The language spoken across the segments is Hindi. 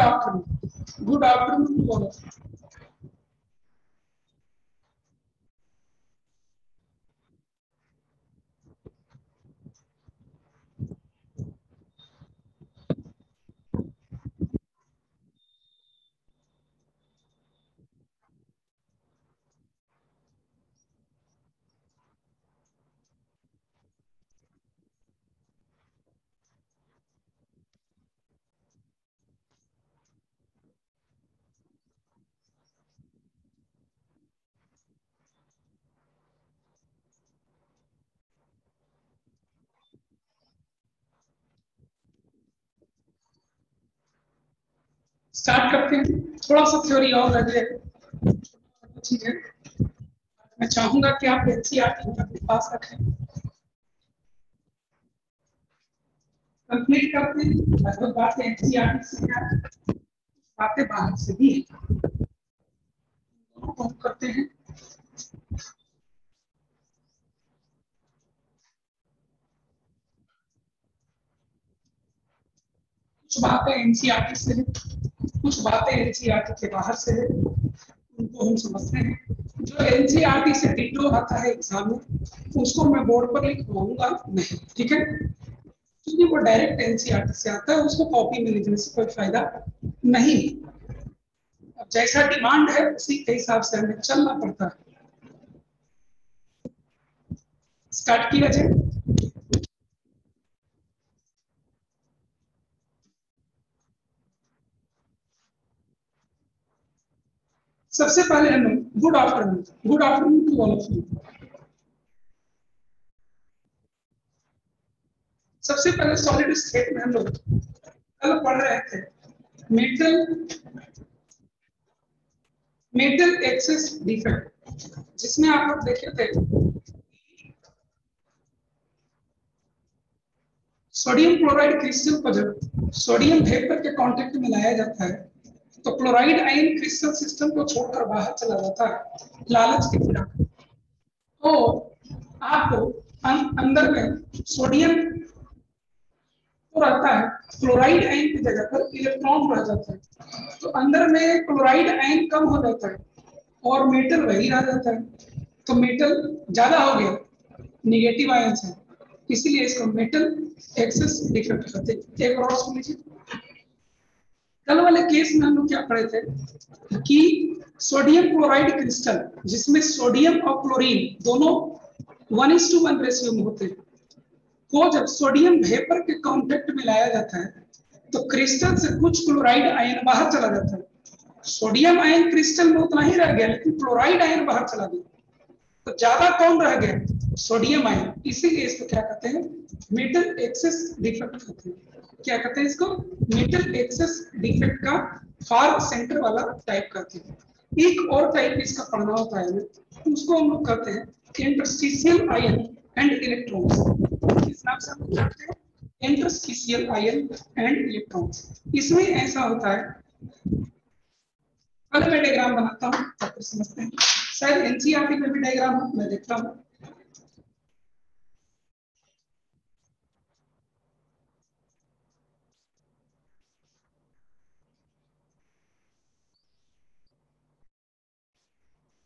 Afternoon good afternoon to all of start करते हैं। थोड़ा सा थ्योरी और है। मैं चाहूँगा कि आप एनसीईआरटी अपने पास रखें कंप्लीट करते हैं। लगभग बातें से बातें बाहर से भी करते हैं। कुछ बातें एनसीईआरटी से है, कुछ बातें एनसीईआरटी के बाहर से है, उनको हम समझते हैं। जो एनसीईआरटी से डिटो आता है एग्ज़ाम में, उसको मैं बोर्ड पर लिखवाऊँगा नहीं, ठीक है? क्योंकि वो डायरेक्ट एनसीईआरटी से आता है, उसको कॉपी में लिखने से कोई फ़ायदा नहीं अब जैसा डिमांड है, उसी के हिसाब से हमें चलना पड़ता है। स्टार्ट किया जाए। सबसे पहले हम good afternoon good afternoon to all of you सबसे पहले सॉलिड स्टेट में हम लोग कल पढ़ रहे थे मेटल मेटल एक्सेस डिफेक्ट जिसमें आप लोग देखे थे सोडियम क्लोराइड क्रिस्टल को जब सोडियम वेपर के कांटेक्ट में लाया जाता है तो क्लोराइड आयन क्रिस्टल सिस्टम को छोड़कर बाहर चला जाता है लालच की तरह तो आपको अं, अंदर में सोडियम तो रहता है क्लोराइड आयन की जगह पर इलेक्ट्रॉन रह जाता है। तो अंदर में क्लोराइड आयन कम हो जाता है और मेटल वही रह जाता है। तो मेटल ज़्यादा हो गया निगेटिव आयन है। इसीलिए इसको मेटल एक्सेस डिफेक्ट कहते हैं। एक और सुन लीजिए। कल वाले केस में हम लोग क्या पढ़े थे? कि सोडियम क्लोराइड क्रिस्टल, जिसमें सोडियम और क्लोरीन दोनों one is two one ratio में होते हैं को जब सोडियम वेपर के कांटेक्ट में लाया जाता है तो क्रिस्टल से कुछ क्लोराइड आयन बाहर चला जाता है। सोडियम आयन क्रिस्टल में उतना ही रह गया, लेकिन क्लोराइड आयन बाहर चला गया। तो ज़्यादा कौन रह गया? सोडियम आयन इसीलिए इसको क्या कहते हैं? मेटल एक्सेस डिफेक्ट कहते हैं। क्या कहते हैं इसको? मेटल एक्सेस डिफेक्ट का फार सेंटर वाला टाइप कहते हैं। एक और टाइप इसका पढ़ना होता है। उसको हम लोग कहते हैं इंटरस्टिशियल आयन एंड इलेक्ट्रॉन्स इस नाम से हम लोग कहते हैं? इंटरस्टिशियल आयन एंड इलेक्ट्रॉन्स इसमें ऐसा होता है। अगर मैं डायग्राम बनाता हूँ। फिर समझते हैं। शायद एनसीईआरटी में भी डायग्राम मैं देखता हूँ।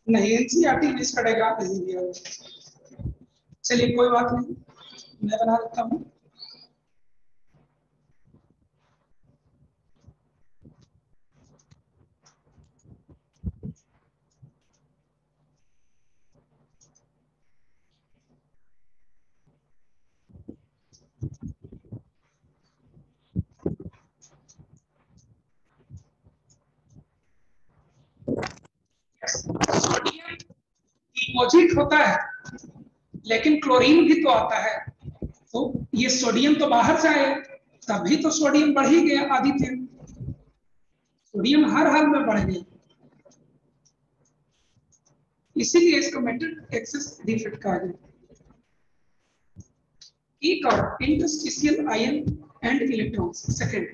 नहीं एनसीईआरटी में इसका डायग्राम नहीं दिया चलिए, कोई बात नहीं, मैं बना देता हूँ। सोडियम डिपॉजिट होता है, लेकिन क्लोरीन भी तो आता है। तो ये सोडियम तो बाहर से आए तभी तो सोडियम बढ़ ही गया आदित्य। सोडियम हर हाल में बढ़ गया इसीलिए इसको मेटल एक्सेस डिफेक्ट कहा गया एक और interstitial ion and electrons second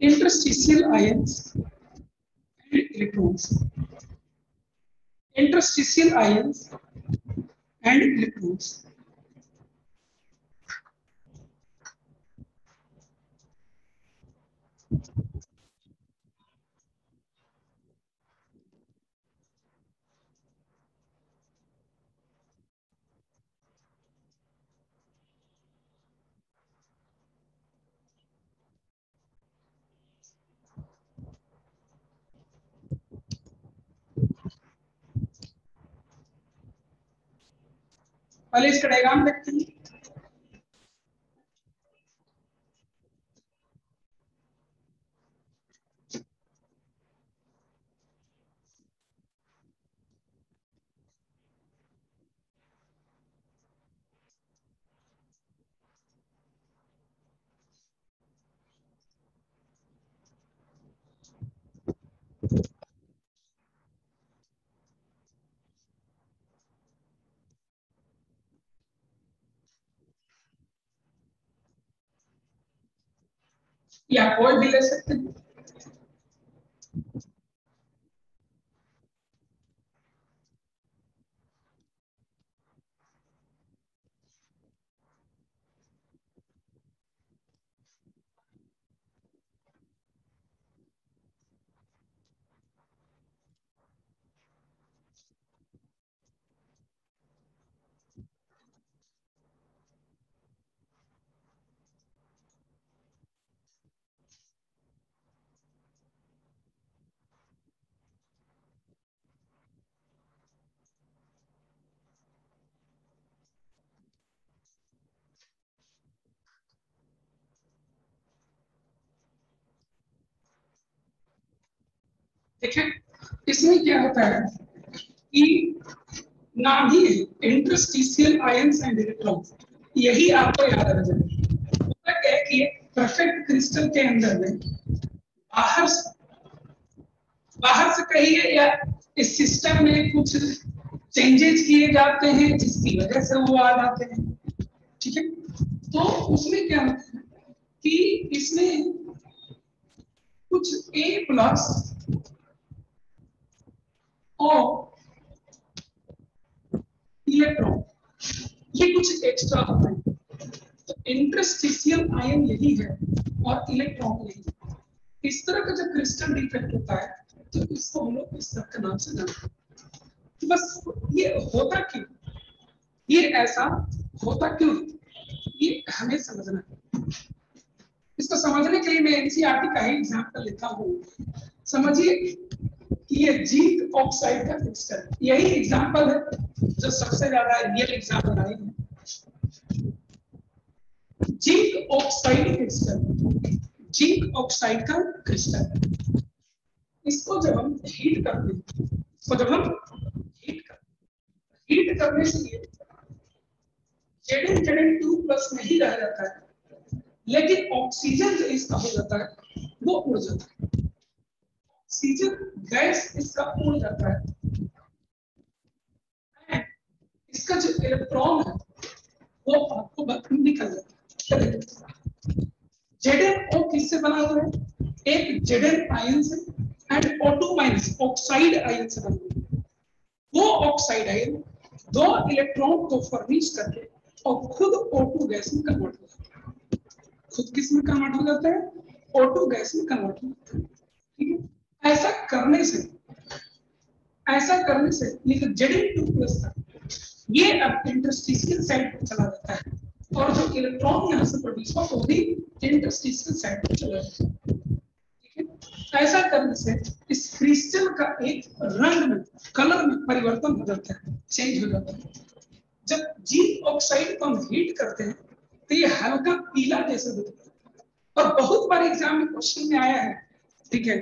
interstitial ions and electrons interstitial ions and electrons पहले इसका डायग्राम देखते हैं। या कोई भी ले सकते हैं देखें, इसमें क्या होता है कि ना ही इंटरस्टिशियल आयंस एंड इलेक्ट्रॉन्स यही आपको याद रखना चाहिए होता क्या है कि परफेक्ट क्रिस्टल के अंदर में बाहर बाहर से कहिए या इस सिस्टम में कुछ चेंजेस किए जाते हैं, जिसकी वजह से वो आ जाते हैं। ठीक है? तो उसमें क्या होता है कि इसमें कुछ ए प्लस और इलेक्ट्रॉन ये कुछ एक्स्ट्रा होता है। तो इंटरस्टिशियल आयन यही है और इलेक्ट्रॉन यही है इस तरह का जब क्रिस्टल डिफेक्ट होता है तो इसको हम लोग इस तरह के नाम से जानते हैं। तो बस ये होता क्यों? ये ऐसा होता क्यों? ये हमें समझना है। इसको समझने के लिए मैं एनसीईआरटी का ही एग्जांपल लेता हूँ। समझिए ये जिंक ऑक्साइड का क्रिस्टल यही एग्जांपल है, जो सबसे ज़्यादा रियल एग्जांपल आई है। Zinc oxide crystal zinc oxide का क्रिस्टल इसको जब हम हीट करते हैं, इसको जब हम हीट करते हीट करने से ये जेडन जेडन टू प्लस नहीं रह जाता है, लेकिन ऑक्सीजन जो इसका हो जाता है, वो उड़ जाता है। ऑक्सीजन गैस इसका उड़ जाता है। इसका जो इलेक्ट्रॉन है, वो आपको निकल जाता है। किससे बना हुआ है? एक जेडन आयन से and O2 minus oxide ion से बना हुआ वो ऑक्साइड आयन दो इलेक्ट्रॉन को फर्निश करके और खुद O2 गैस में कन्वर्ट हो जाता है। खुद किसमें कन्वर्ट हो जाता है? O2 गैस में कन्वर्ट हो जाता है। ठीक है? ऐसा करने से, ऐसा करने से, ये जो जेड टू प्लस था ये अब इंटरस्टिशियल साइड पर चला जाता है। और जो इलेक्ट्रॉन यहाँ से प्रोड्यूस हुआ, वो भी इंटरस्टिशियल साइड पर चला जाता है। है? ऐसा करने से इस क्रिस्टल का एक रंग में कलर में परिवर्तन हो जाता है चेंज हो जाता है। जब जिंक ऑक्साइड को हम हीट करते हैं तो ये हल्का पीला जैसे दिखता है। और बहुत बार एग्ज़ाम में क्वेश्चन में आया है ठीक है?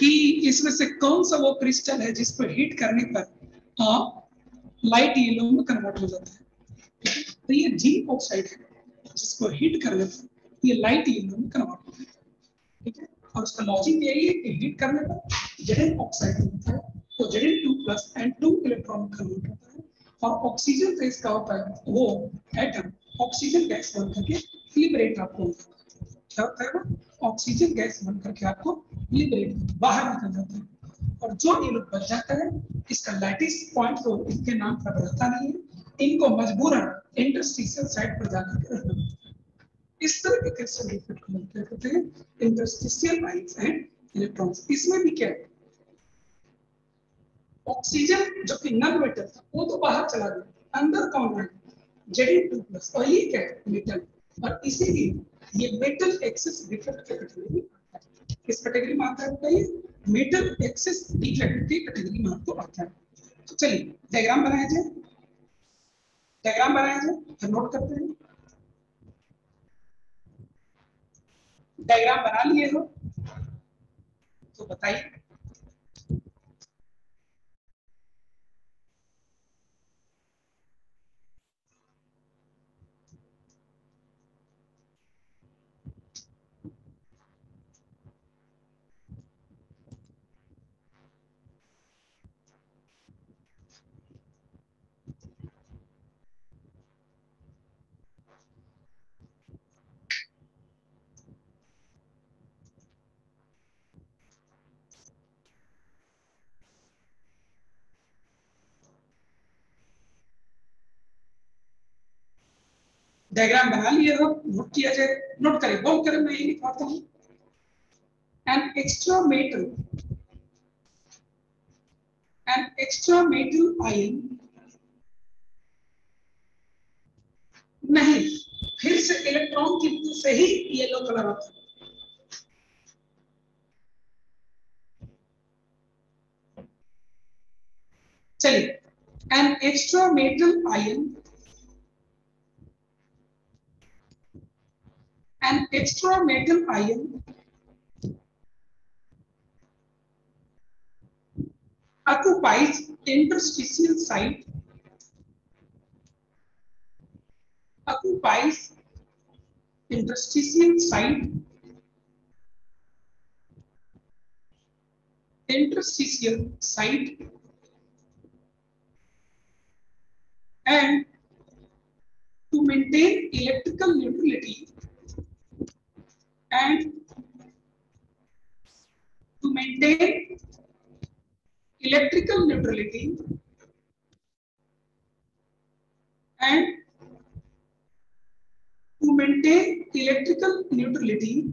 कि इसमें से कौन सा वो क्रिस्टल है जिसको हीट करने पर लाइट येलो में कन्वर्ट हो जाता है। तो ये जिंक ऑक्साइड है, जिसको हीट करने पर, ये लाइट येलो में कन्वर्ट हो जाता है। ठीक है? और उसका लॉजिक यही है कि हीट करने पर जेडन ऑक्साइड होता है तो zed n two plus and two electron convert होता है। और ऑक्सीजन फेस का होता है, वो एटम ऑक्सीजन गैस बन करके लिबरेट आपको क्या होता है ना ऑक्सीजन गैस बन करके आपको लिबरेट बाहर निकल जाता है। और जो ये लोग बच जाता है, इसका लैटिस पॉइंट तो इनके नाम पर रहता नहीं है। इनको मजबूरन इंटरस्टिशियल साइड पर जाकर के रखना पड़ता है। इस तरह के क्रिस्टल डिफेक्ट को क्या कहते हैं इंटरस्टिशियल आइंस एंड इलेक्ट्रॉन्स इसमें भी क्या है? ऑक्सीजन जो कि नन मेटल था, वो तो बाहर चला गया। अंदर कौन रहा Zn2 प्लस और ये क्या है? मेटल और इसीलिए ये मेटल एक्सेस डिफेक्ट के कैटेगरी किस कैटेगरी में आता है बताइए? मेटल एक्सेस डिफेक्ट की कैटेगरी में आपको आता है। तो चलिए डायग्राम बनाया जाए। डायग्राम बनाया जाए नोट करते हैं। डायग्राम बना लिए हो तो बताइए। डायग्राम बना लिए हो नोट किया जाए। नोट करें बोल करें, मैं ये लिखवाता हूँ। An extra metal an extra metal ion नहीं, फिर से इलेक्ट्रॉन की वजह से ही येलो कलर आता है। चलिए, an extra metal ion an extra metal ion occupies interstitial site. Occupies interstitial site. Interstitial site. And to maintain electrical neutrality and to maintain electrical neutrality and to maintain electrical neutrality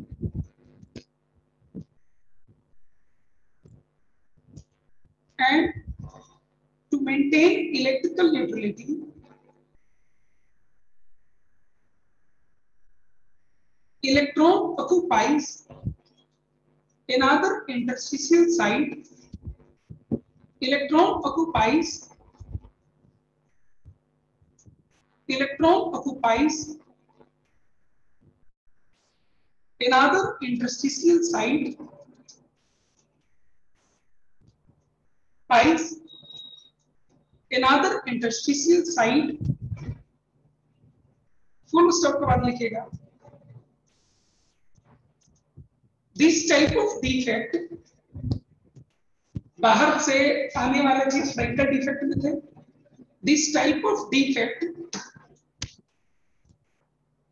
and to maintain electrical neutrality electron occupies another interstitial site electron occupies electron occupies another interstitial site occupies another interstitial site full stop के बाद लिखेगा दिस टाइप ऑफ़ डिफेक्ट बाहर से आने वाला चीज़ फ्रेंकल डिफेक्ट में थे this type of defect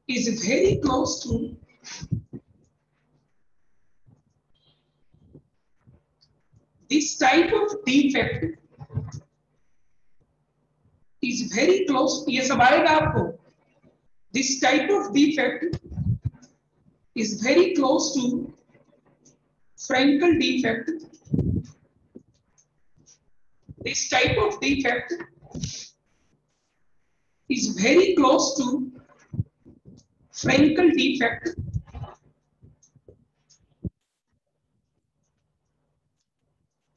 is very close to this type of defect is very close ये सब आएगा आपको। This type of defect is very close to Frankel defect. This type of defect is very close to Frankel defect.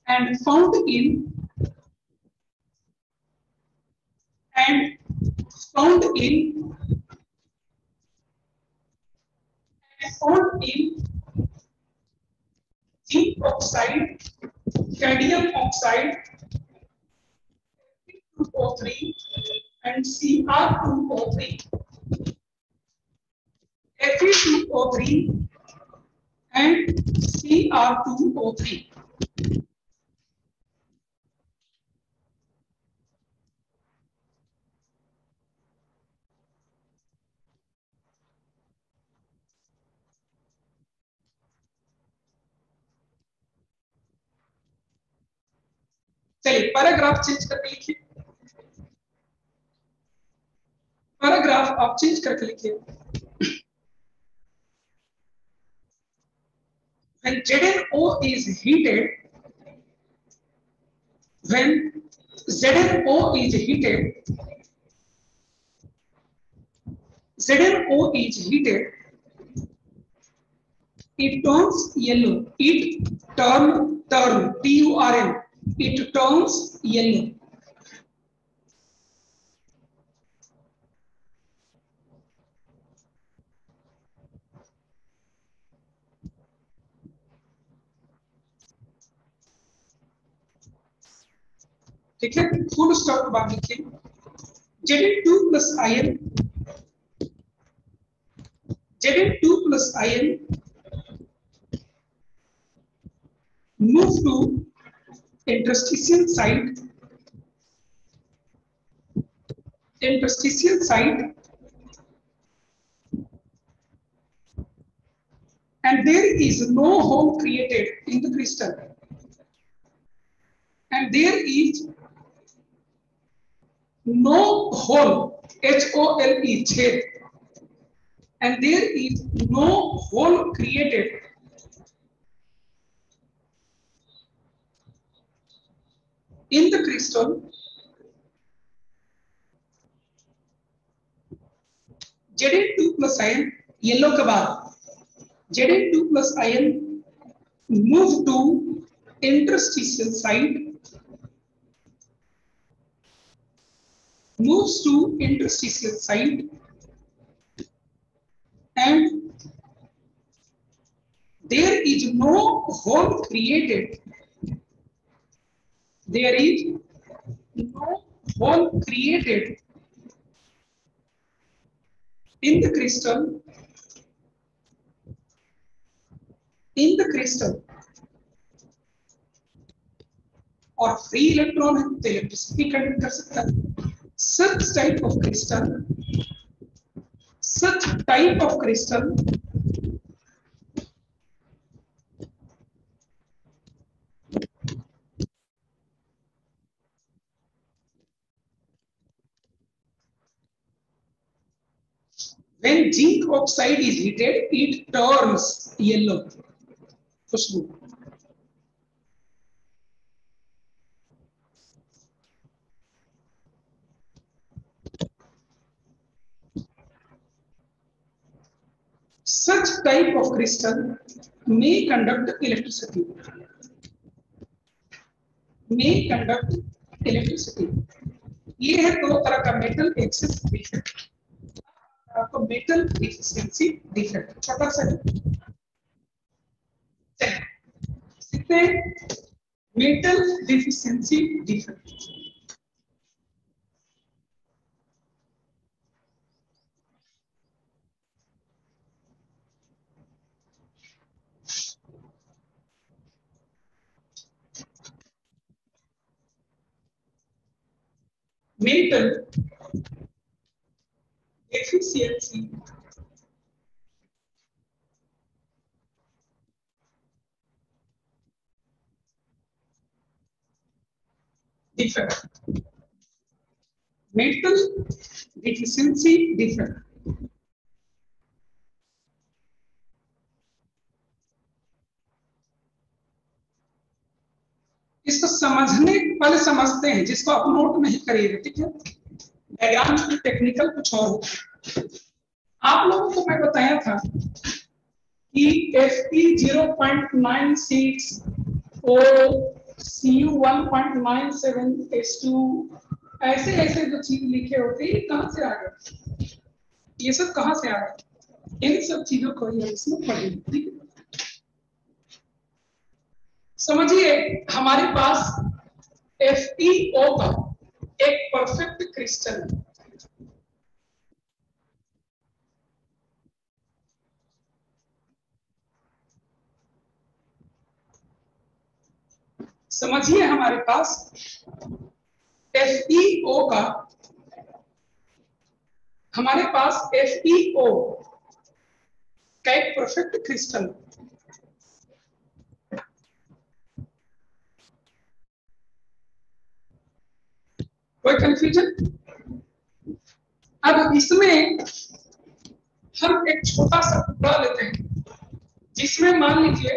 And found in and found in and found in zinc oxide, cadmium oxide, Fe2O3 and Cr2O3. Fe2O3 and Cr2O3. चलिए पैराग्राफ चेंज करके लिखिए पैराग्राफ आप चेंज करके लिखिए when ZNO is heated, when ZNO is heated, ZNO is heated, it turns yellow. It turn, turn, T-U-R-N. It turns yellow. ठीक है? फुल स्टॉप के बाद लिखिए। Zed two plus ion zed two plus N move to interstitial site interstitial site and there is no hole created in the crystal. And there is no hole H O L E and there is no hole created in the crystal Zn2 plus ion yellow के बाद Zn2 plus ion move to interstitial site moves to interstitial site and there is no hole created there is no hole created in the crystal in the crystal और फ्री इलेक्ट्रॉन है तो इलेक्ट्रिसिटी कंडक्ट कर सकता है such type of crystal such type of crystal when zinc oxide is heated it turns yellow Khushboo such type of crystal may conduct electricity may conduct electricity ये है दो तरह का मेटल एक्सेस डिफेक्ट आपको मेटल डिफिशियंसी डिफेक्ट छोटा सा सीखते metal deficiency defect mental efficiency defect mental deficiency defect इसको समझने पहले समझते हैं जिसको आप नोट नहीं करिएगा ठीक है डायग्राम टेक्निकल कुछ और होता आप लोगों को मैं बताया था कि F P zero point nine six O C U one point nine seven S two ऐसे ऐसे जो चीज़ लिखे होते हैं कहाँ से आ गए? ये सब कहाँ से आ गए? इन सब चीज़ों को इसमें पढ़ेंगे, ठीक है? समझिए, हमारे पास एफ़ का एक परफेक्ट क्रिस्टल समझिए हमारे पास एफ़ का, हमारे पास एफ़ का एक परफेक्ट क्रिस्टल कोई कंफ्यूजन अब इसमें हम एक छोटा सा टुकड़ा लेते हैं, जिसमें मान लीजिए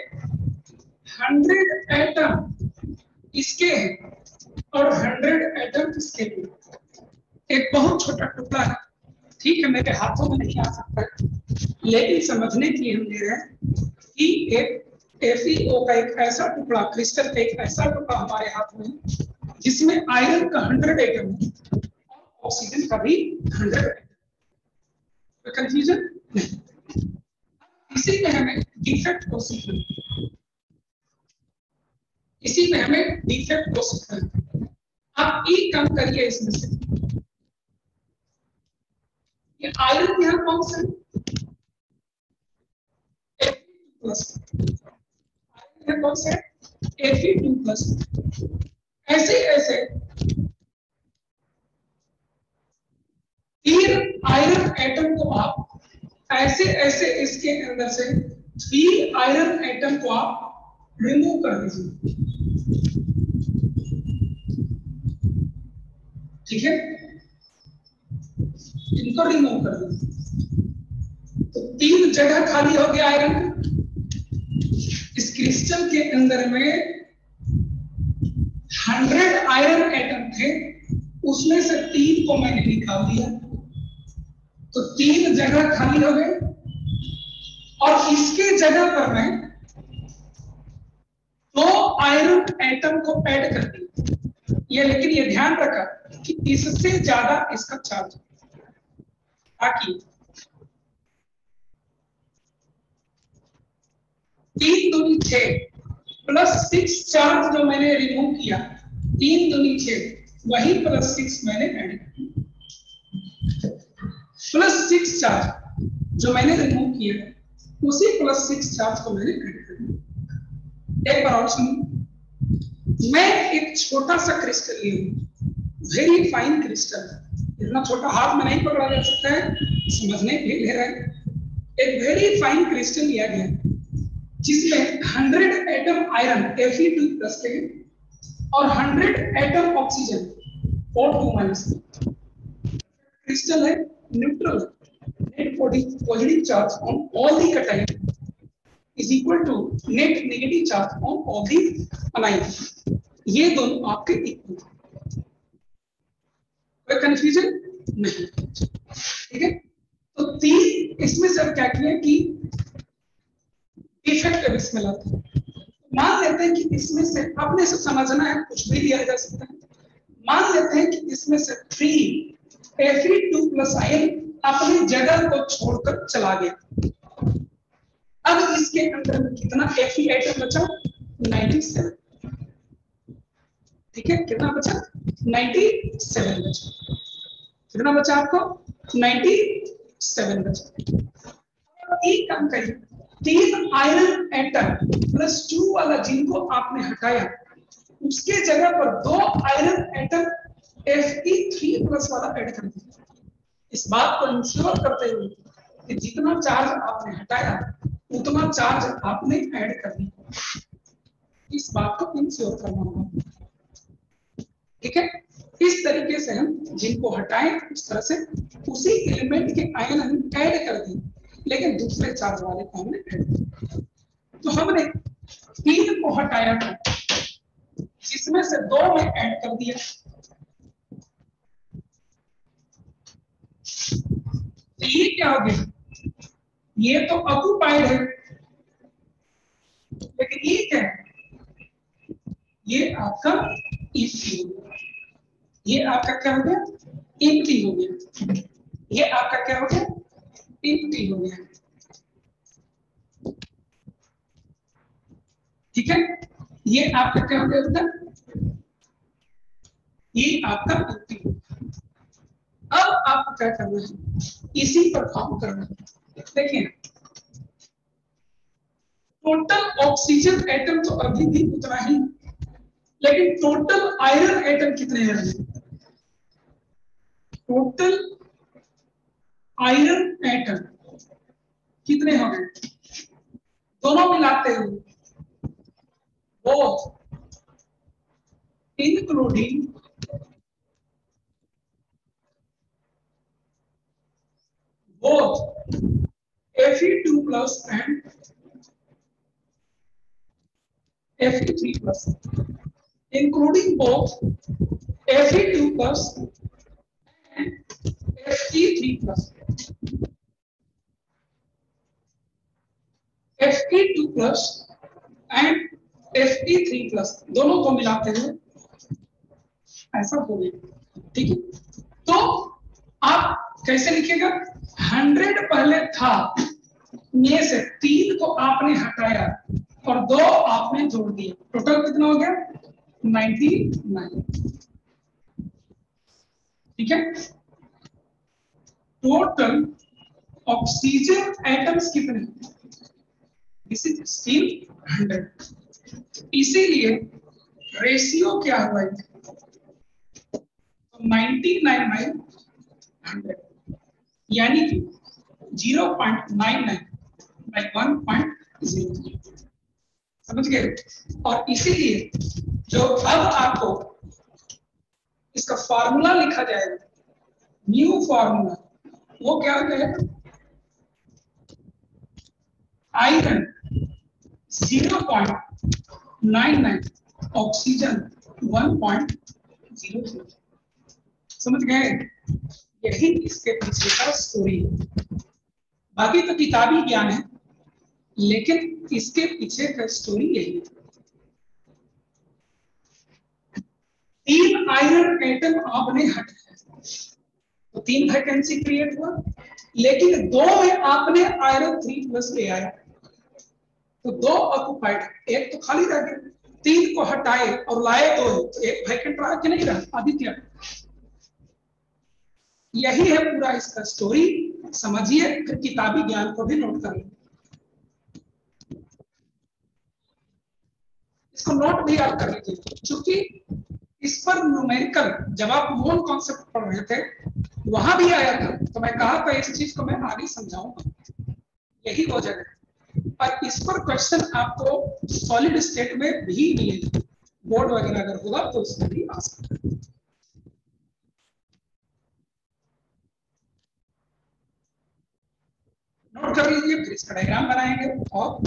हंड्रेड एटम इसके हैं और हंड्रेड एटम इसके भी एक बहुत छोटा टुकड़ा है, ठीक है, मेरे हाथों में नहीं आ सकता। लेकिन समझने के लिए हम ले रहे हैं कि एक एफईओ का एक ऐसा टुकड़ा क्रिस्टल का एक ऐसा टुकड़ा हमारे हाथ में जिसमें आयरन का हंड्रेड एटम है। ऑक्सीजन का भी हंड्रेड एटम कंफ्यूजन इसी में हमें डिफेक्ट को सीखना इसी में हमें डिफेक्ट को सीखना आप एक काम करिए इसमें से। ये आयरन यहाँ कौन सा आयरन कौन सा टू प्लस ऐसे ऐसे। तीन आयरन एटम को आप ऐसे ऐसे इसके अंदर से थ्री आयरन एटम को आप रिमूव कर दीजिए। ठीक है? इनको रिमूव कर दीजिए। तो तीन जगह खाली हो गया आयरन इस क्रिस्टल के अंदर में हंड्रेड आयरन एटम थे, उसमें से तीन को मैंने निकाल दिया। तो तीन जगह खाली हो गए। और इसके जगह पर मैं दो आयरन एटम को ऐड कर दिया। ये लेकिन ये ध्यान रखा कि इससे ज़्यादा इसका चार्ज ताकि तीन दुनी छ प्लस सिक्स चार्ज जो मैंने रिमूव किया तीन दुनी छ वही प्लस सिक्स मैंने ऐड किया। प्लस सिक्स चार्ज जो मैंने रिमूव किया, उसी प्लस सिक्स चार्ज को मैंने ऐड कर दिया। एक बार और सुनिए मैं एक छोटा सा क्रिस्टल लिया वेरी फाइन क्रिस्टल इतना छोटा हाथ में नहीं पकड़ा जा सकता है, समझने के लिए ले रहे हैं। एक वेरी फाइन क्रिस्टल लिया गया, जिसमें 100 एटम आयरन Fe2 प्लस के और 100 atom oxygen O2 minus crystal है neutral net positive charge on all the cation is equal to net negative charge on all the anion. ये दोनों आपके इक्वल कोई कंफ्यूजन नहीं। ठीक है? तो तीन इसमें सर क्या किया कि इफ़ेक्ट अब इसमें लाते हैं। मान लेते हैं कि इसमें से अपने से समझना है, कुछ भी दिया जा सकता है। मान लेते हैं कि इसमें से थ्री एफी टू प्लस आयन अपनी जगह को छोड़कर चला गया। अब इसके अंदर में कितना एफी आइटम बचा? 97 ठीक है, कितना बचा? 97 बचा। कितना बचा आपको? 97 बचा। एक काम करिए। तीन आयरन एटम प्लस टू वाला जिनको आपने हटाया। उसके जगह पर दो आयरन एटम थ्री प्लस वाला ऐड कर दिया। इस बात को इंश्योर करते हुए कि जितना चार्ज आपने हटाया, उतना चार्ज आपने ऐड कर दिया। इस बात को इंश्योर करना होगा। ठीक है? इस तरीके से हम जिनको हटाएँ, उस तरह से उसी एलिमेंट के आयन हम ऐड कर दें। लेकिन दूसरे चार्ज वाले ऐड किया तो हमने तीन को हटाया था। जिसमें से दो में ऐड कर दिया। तो ये क्या हो गया? ये तो ऑक्यूपाइड है। लेकिन ये क्या ये आपका गया। ये आपका क्या हो गया? एम्प्टी हो गया। ये आपका क्या हो गया? एम्प्टी हो गया। ठीक है? ये आपका क्या हो गया बेटा ये आपका हो अब आपको क्या करना है? इसी पर काम करना है। देखिए। टोटल ऑक्सीजन एटम तो अभी भी उतना ही, लेकिन टोटल आयरन एटम कितने हैं? टोटल आयरन एटम कितने हो गए? दोनों मिलाते हुए। वो इंक्लूडिंग वो F two plus and F three plus including both F two plus and Fe3 plus. Fe2 plus and Fe3 plus दोनों को मिलाते हुए ऐसा हो गया। ठीक है? तो आप कैसे लिखिएगा हंड्रेड पहले था। में से तीन को आपने हटाया और दो आपने जोड़ दिया। टोटल कितना हो गया? Ninety nine. ठीक है? टोटल ऑक्सीजन एटम्स कितने दिस इज़ स्टील हंड्रेड इसीलिए रेशियो क्या हुआ नाइनटी नाइन बाई हंड्रेड यानी कि zero point nine nine by one point zero समझ गए? और इसीलिए जो अब आपको इसका फॉर्मूला लिखा जाएगा। न्यू फॉर्मूला वो क्या हो iron zero point nine nine oxygen one point zero समझ गए? यही इसके पीछे का स्टोरी है बाकी तो किताबी ज्ञान है, लेकिन इसके पीछे का स्टोरी यही है। तीन आयरन एटम आपने हटाया तो तीन वैकेंसी क्रिएट हुआ। लेकिन दो में आपने आयरन थ्री प्लस ले आया। तो दो ऑक्युपाइड एक तो खाली रह गया। तीन को हटाए और लाए तो एक वैकेंट रहा कि नहीं रहा? आदित्य। यही है पूरा इसका स्टोरी समझिए, फिर किताबी ज्ञान को भी नोट कर इसको नोट भी याद कर लीजिए। क्योंकि इस पर न्यूमेरिकल जब आप मोन कॉन्सेप्ट पढ़ रहे थे? वहाँ भी आया था। तो मैं कहा था, इस चीज़ को मैं आगे समझाऊँगा। यही वो जगह और इस पर क्वेश्चन आपको सॉलिड स्टेट में भी मिलेगा बोर्ड वगैरह अगर होगा तो उसमें भी आ सकता है। नोट कर लीजिए, फिर इसका डायग्राम बनाएँगे और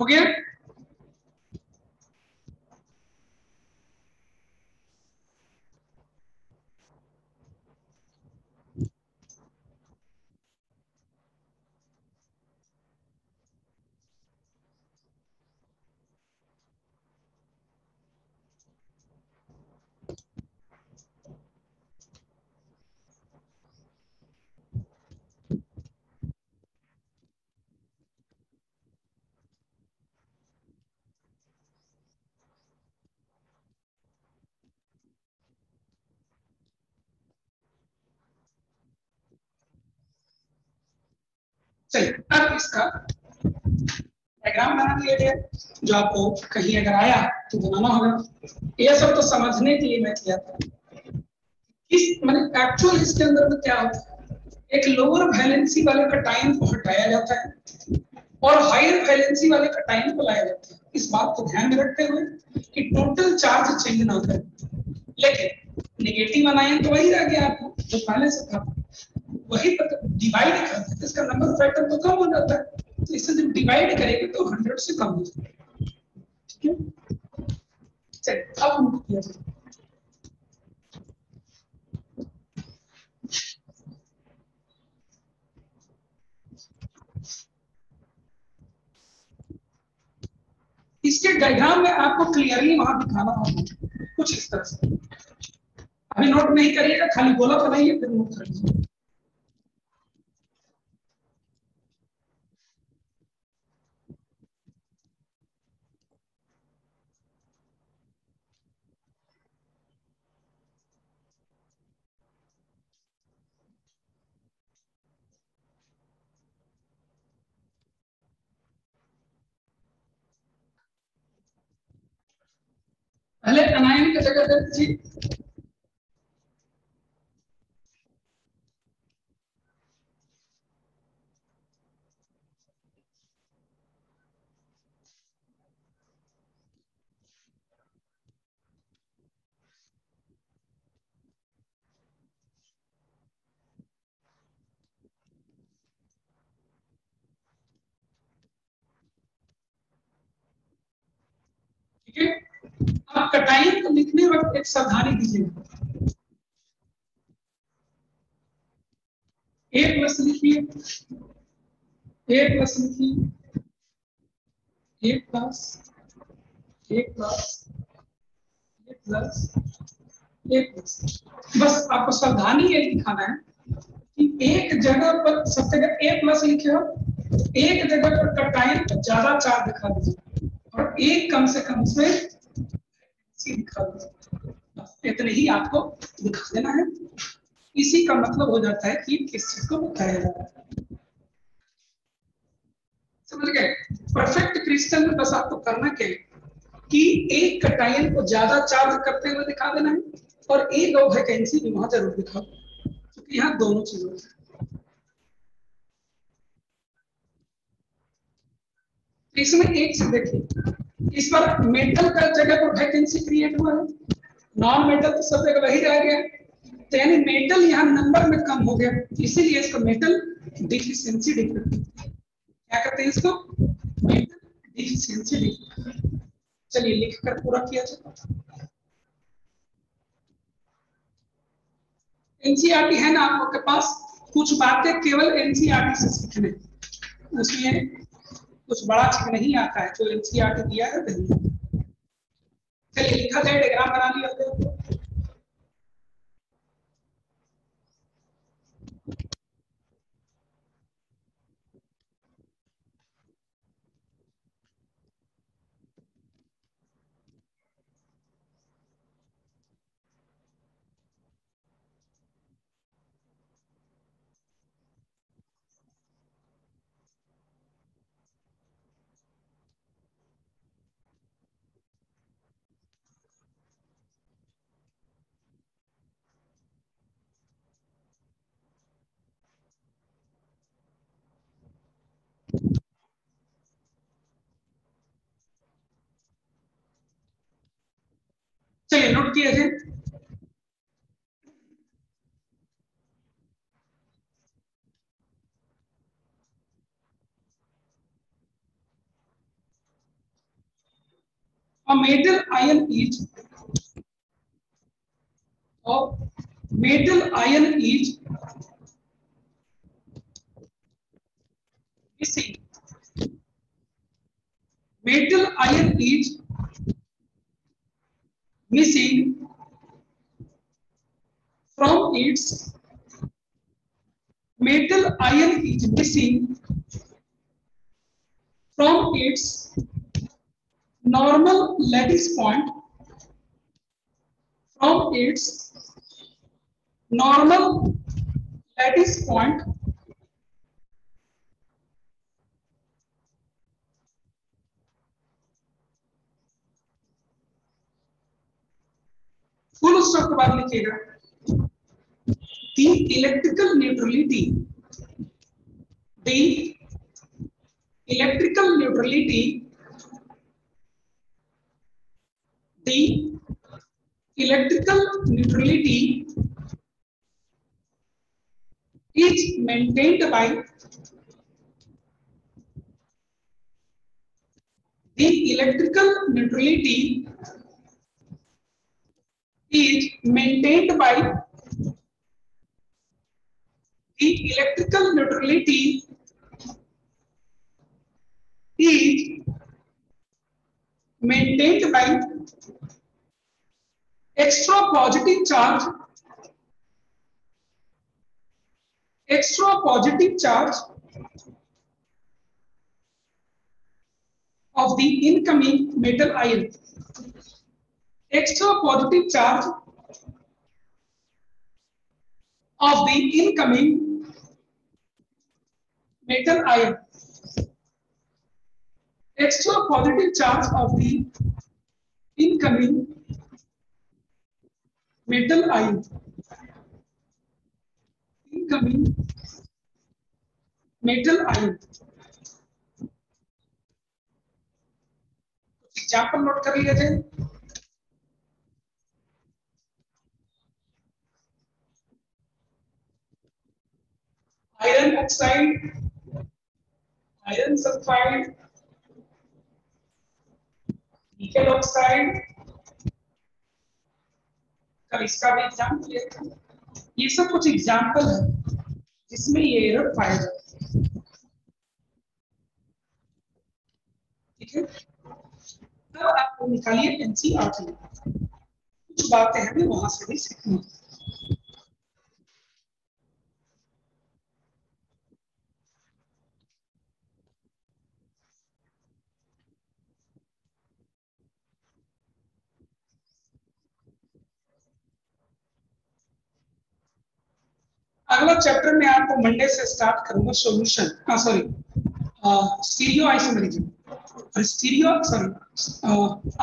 हो गया चलिए, अब इसका डायग्राम बना दिया गया, जो आपको कहीं अगर आया तो बनाना होगा। ये सब तो समझने के लिए मैं किया था। इस, मैंने एक्चुअल इसके अंदर में क्या होता है? एक लोअर वैलेंसी वाले का टाइम को हटाया जाता है और हायर वैलेंसी वाले का टाइम को लाया जाता है। इस बात को ध्यान में रखते हुए कि टोटल चार्ज चेंज ना करे। लेकिन नेगेटिव अनायन तो वही रह गया आपको, जो पहले से था। वही डिवाइड करते हैं इसका नंबर फैक्टर तो कम हो जाता है। तो इससे जब डिवाइड करेंगे तो हंड्रेड से कम हो जाएगा ठीक है? चलिए, अब इसके डायग्राम में आपको क्लियरली वहाँ दिखाना होगा। कुछ इस तरह से। अभी नोट नहीं करिएगा, खाली गोला बनाइए फिर नोट कर पहले अनायन की जगह दे दीजिए ठीक है? आप कटाई को लिखने वक्त एक सावधानी दीजिएगा एक प्लस लिखिए। एक प्लस लिखिए। एक प्लस एक प्लस एक प्लस एक प्लस बस आपको सावधानी ये दिखाना है कि एक जगह पर सब जगह ए प्लस लिखे हो। एक जगह पर कटाई ज़्यादा चार दिखा दीजिए। और एक कम से कम से इतने ही आपको दिखा देना है। इसी का मतलब हो जाता है कि किस चीज़ को बताया जा रहा है। समझ गए? परफेक्ट क्रिस्टल में बस आपको करना क्या है? कि एक कटायन को ज़्यादा चार्ज करते हुए दिखा देना है, और एक और वैकेंसी भी वहाँ ज़रूर दिखाओ, क्योंकि यहाँ दोनों चीज़ों है इसमें एक से देखिए, इस पर मेटल का जगह पर वैकेंसी क्रिएट हुआ है। नॉन मेटल तो सब जगह वही रह गया। तो यानी मेटल यहाँ नंबर में कम हो गया। इसीलिए इसको मेटल डिफिशियंसी डिफेक्ट क्या कहते हैं इसको? मेटल डिफिशियंसी डिफेक्ट चलिए लिख कर पूरा किया जाए। एनसीआरटी है ना आप लोग के पास? कुछ बातें केवल एनसीआरटी से सीखने। उसमें कुछ बड़ा चीज़ नहीं आता है, जो एनसीआर दिया है चलिए लिखा जाए डायग्राम बना लिया चलिए नोट किए थे A metal ion is of metal ion is missing. Metal ion is missing from its metal ion is missing from its normal lattice point from its normal lattice point full stop के बाद लिखिएगा the electrical neutrality the electrical neutrality the electrical neutrality is maintained by the electrical neutrality is maintained by the electrical neutrality is maintained by extra positive charge extra positive charge of the incoming metal ion extra positive charge of the incoming metal ion extra positive charge of the incoming metal ion incoming metal ion example note कर लिए थे iron oxide iron sulphide nickel oxide कल इसका भी एग्ज़ाम ये सब कुछ एग्ज़ाम्पल है, जिसमें ये एरर पाया जाता है। ठीक है? अब आपको निकालिए एनसीआरटी कुछ बातें हमें वहाँ से भी सीखनी अगला चैप्टर में आपको मंडे से स्टार्ट करूँगा solution sorry stereo isomerism stereo sorry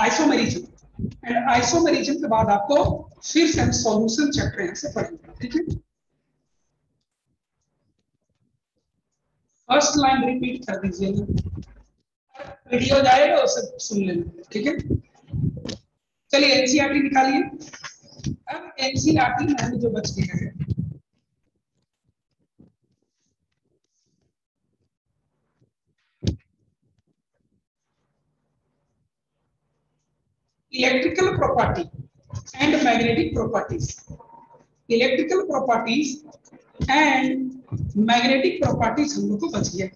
isomerism and isomerism के बाद आपको फिर से हम सॉल्यूशन चैप्टर यहाँ से पढ़ेंगे, ठीक है? फ़र्स्ट लाइन रिपीट कर दीजिएगा वीडियो जाएगा, उसे सुन लेना, ठीक है? चलिए एनसीआरटी निकालिए। अब एनसीआरटी में हमें जो बच गया है। Electrical property and magnetic properties. Electrical properties and magnetic properties हम लोग को बच गया।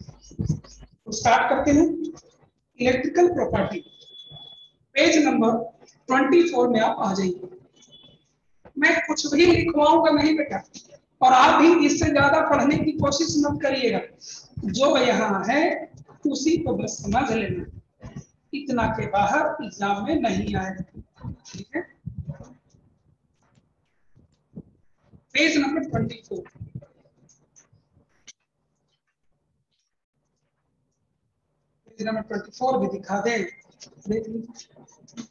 तो स्टार्ट करते हैं। इलेक्ट्रिकल प्रॉपर्टी पेज नंबर 24 में आप आ जाइए। मैं कुछ भी लिखवाऊँगा नहीं बेटा। और आप भी इससे ज़्यादा पढ़ने की कोशिश मत करिएगा। जो यहाँ है, उसी को बस समझ लेना। इतना के बाहर एग्ज़ाम में नहीं आए। ठीक है? Page number twenty four page number twenty four भी दिखा दे। देख लीजिए।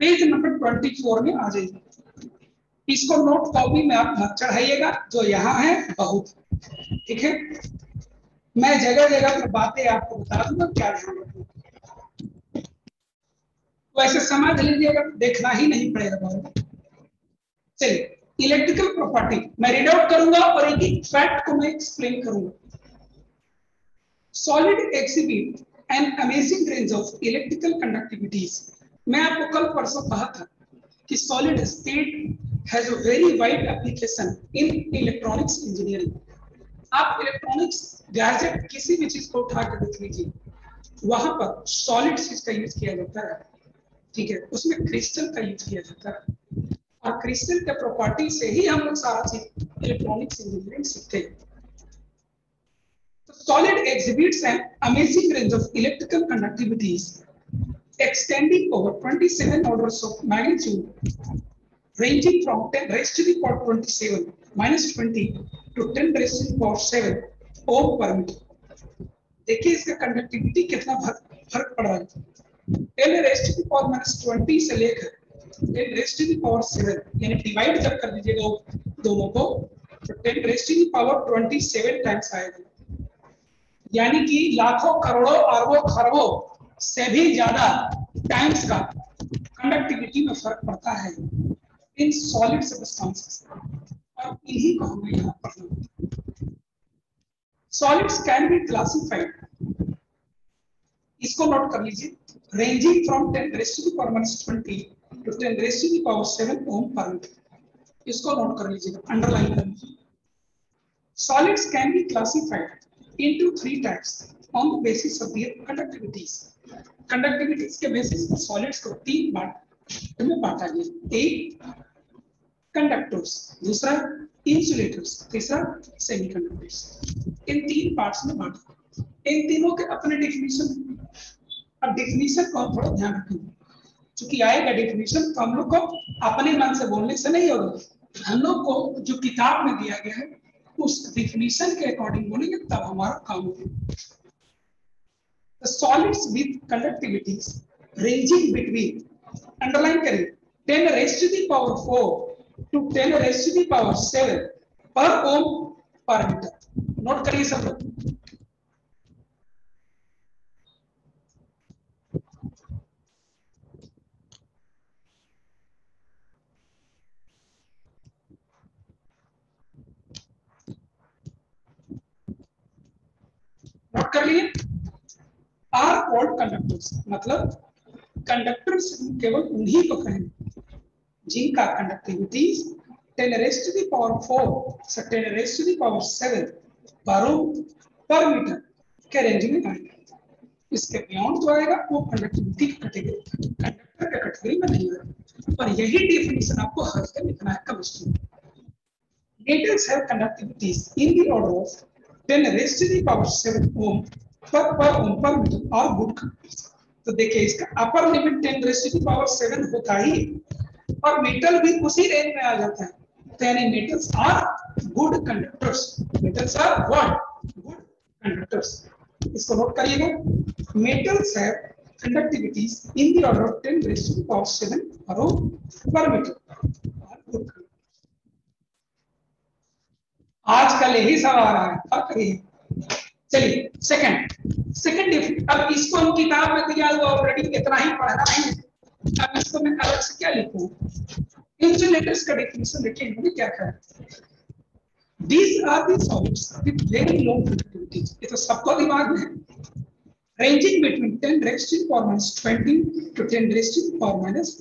पेज नंबर ट्वेंटी फोर में आ जाइए। इसको नोट कॉपी में आप मत चढ़ाइएगा, जो यहाँ है, बहुत ठीक है? मैं जगह जगह पर बातें आपको बता दूँगा, क्या ध्यान रखना तो ऐसे समझ लीजिएगा देखना ही नहीं पड़ेगा चलिए इलेक्ट्रिकल प्रॉपर्टी मैं रीड आउट करूँगा और एक एक फैक्ट को मैं एक्सप्लेन करूँगा। Solid exhibit an amazing range of electrical conductivities मैं आपको कल परसों कहा था कि solid state has a very wide application in electronics engineering आप इलेक्ट्रॉनिक्स गैजेट किसी भी चीज़ को उठा कर देख लीजिए। वहाँ पर सॉलिड चीज़ का यूज़ किया जाता है। ठीक है? उसमें क्रिस्टल का यूज़ किया जाता है। और क्रिस्टल के प्रॉपर्टी से ही हम लोग सारा चीज़ इलेक्ट्रॉनिक्स इंजीनियरिंग सीखते हैं। solid exhibits an amazing range of electrical conductivities extending over 27 orders of magnitude, ranging from 10 raised to the power 27 minus 20 to 10 raised to the power 7 ohm पर मीटर देखिए इसका कंडक्टिविटी कितना फ़र्क पड़ रहा है टेन रेस्ट की पावर माइनस ट्वेंटी से लेकर टेन रेस्ट की पावर सेवन यानी डिवाइड जब कर दीजिएगा दोनों को तो टेन रेस्ट की पावर ट्वेंटी सेवन टाइम्स आएगा। यानी कि लाखों करोड़ों अरबों खरबों से भी ज़्यादा टाइम्स का कंडक्टिविटी में फ़र्क पड़ता है इन सॉलिड सब्सटेंसेस और इन्हीं को हमें यहाँ पढ़ना सॉलिड्स कैन बी क्लासिफाइड इसको नोट कर लीजिए। Ranging from 10 raised to the power minus 20 to 10 raised to the power 7 ohm पर इसको नोट कर लीजिएगा अंडरलाइन कर लीजिए। Solids can be classified into three types on the basis of their conductivities conductivities के basis पर solids को तीन बांट में बांटा गया। एक कंडक्टर्स दूसरा इंसुलेटर्स तीसरा सेमीकंडक्टर्स इन तीन पार्ट्स में बांटा। इन तीनों के अपने डेफिनेशन अब डेफिनेशन को थोड़ा ध्यान रखेंगे क्योंकि आएगा डेफिनेशन तो हम लोग को अपने मन से बोलने से नहीं होगा। हम लोग को जो किताब में दिया गया है, उस डेफिनेशन के अकॉर्डिंग बोलेंगे तब हमारा काम होगा। The solids with conductivities ranging between underline करें 10 raised to the power 4 to 10 raised to the power 7 per ohm per meter note करिए सब लोग नोट कर लिए आर कॉल्ड कंडक्टर्स मतलब कंडक्टर्स केवल उन्हीं को कहेंगे जिनका conductivity 10 raised to the power 4 से 10 रेस्ट टू द पावर 7 पर पर मीटर के रेंज में आएगा। इसके बियॉन्ड जो आएगा, वो कंडक्टिविटी की कैटेगरी कंडक्टर के कैटेगरी में नहीं आएगा। पर यही डेफिनेशन आपको हर जगह लिखना है केमिस्ट्री में metals have conductivities in the order of 10 raised to the power 7 ohm per ohm per meter or good तो देखिए, इसका upper limit 10 raised to power seven होता ही और मेटल भी उसी रेंज में आ जाता है। तो यानी metals are good conductors metals are what good conductors इसको नोट करिएगा। Metals have conductivities in the order of 10 raised to the power 7 per per meter आजकल यही सब आ रहा है। चलिए। सेकंड सेकंड अब इसको हम किताब में दिया हुआ ऑलरेडी इतना ही पढ़ना है अब इसको मैं अलग से क्या लिखूं इंसुलेटर्स का डेफिनेशन देखिए इन्होंने क्या कहा These are the solids with very low conductivity. ये तो सबको दिमाग में ranging between 10 raised to power minus 20 to 10 raised to power minus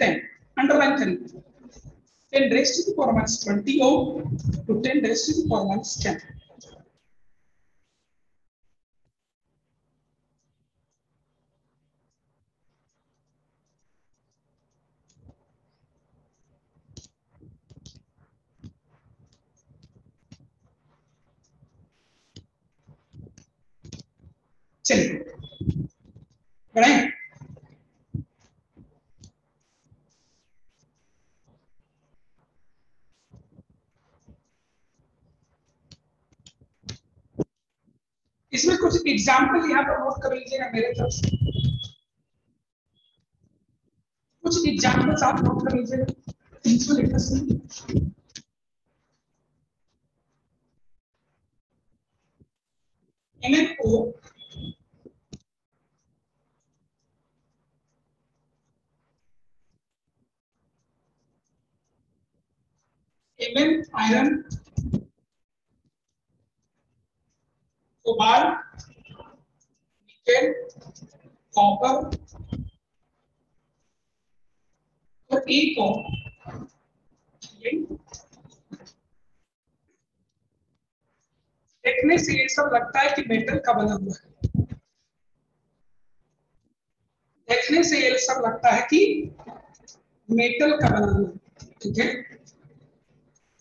10. Underline करिए 10 raised to power minus 20 ohm to 10 raised to power minus 10. चलिए बढ़ाएँ इसमें कुछ एग्ज़ाम्पल यहाँ पर नोट कर लीजिएगा मेरे तरफ़ से। कुछ एग्जाम्पल्स आप नोट कर लीजिएगा। इंसुलेटर से iron cobalt copper, और एक और देखने से ये सब लगता है कि मेटल का बना हुआ है। देखने से ये सब लगता है कि मेटल का बना हुआ है। ठीक है?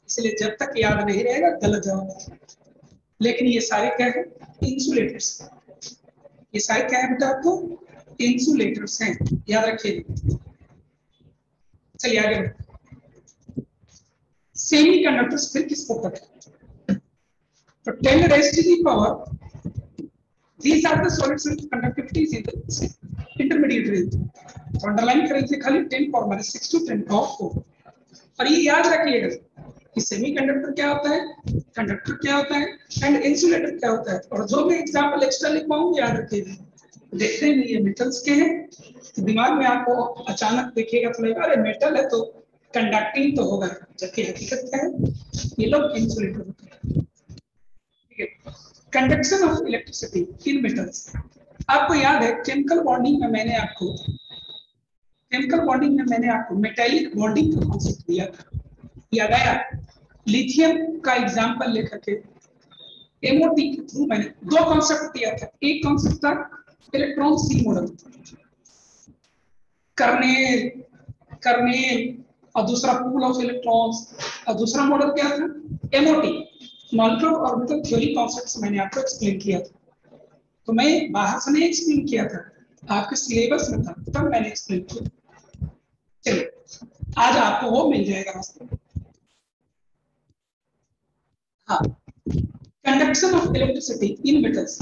इसलिए जब तक याद नहीं रहेगा, गलत जवाब लेकिन ये सारे क्या है? इंसुलेटर्स। ये सारे क्या है बेटा आपको? इंसुलेटर्स हैं। याद रखिए। चलिए आगे सेमी कंडक्टर्स फिर किसको कहते हैं? तो 10 raised to the power, these are the solid state conductivities in तो अंडरलाइन करेंगे खाली 10 पावर माइनस 6 टू 10 पावर 4 और ये याद रखिएगा। कि सेमीकंडक्टर क्या होता है? कंडक्टर क्या होता है? एंड इंसुलेटर क्या होता है? और जो भी एग्ज़ाम्पल एक्स्ट्रा लिख पाऊँगी याद रखिएगा। देखते हैं, ये मेटल्स के हैं। तो दिमाग में आपको अचानक देखिएगा तो लगेगा अरे मेटल है तो कंडक्टिंग तो होगा, जबकि हकीकत क्या है? ये लोग इंसुलेटर होते हैं। ठीक है। Conduction of electricity in metals आपको याद है केमिकल बॉन्डिंग में मैंने आपको केमिकल बॉन्डिंग में मैंने आपको मेटेलिक बॉन्डिंग का कॉन्सेप्ट दिया था। याद आया लिथियम का एग्ज़ाम्पल लेकर के एमओटी के थ्रू मैंने दो कॉन्सेप्ट दिया था। एक कॉन्सेप्ट था electron sea model kernel kernel और दूसरा पूल ऑफ़ इलेक्ट्रॉन्स और दूसरा मॉडल क्या था? MOT molecular orbital theory concepts मैंने आपको एक्सप्लेन किया था। तो मैं बाहर से नहीं एक्सप्लेन किया था। आपके सिलेबस में था, तब मैंने एक्सप्लेन किया। चलिए, आज आपको वो मिल जाएगा। रास्ते में conduction of electricity in metals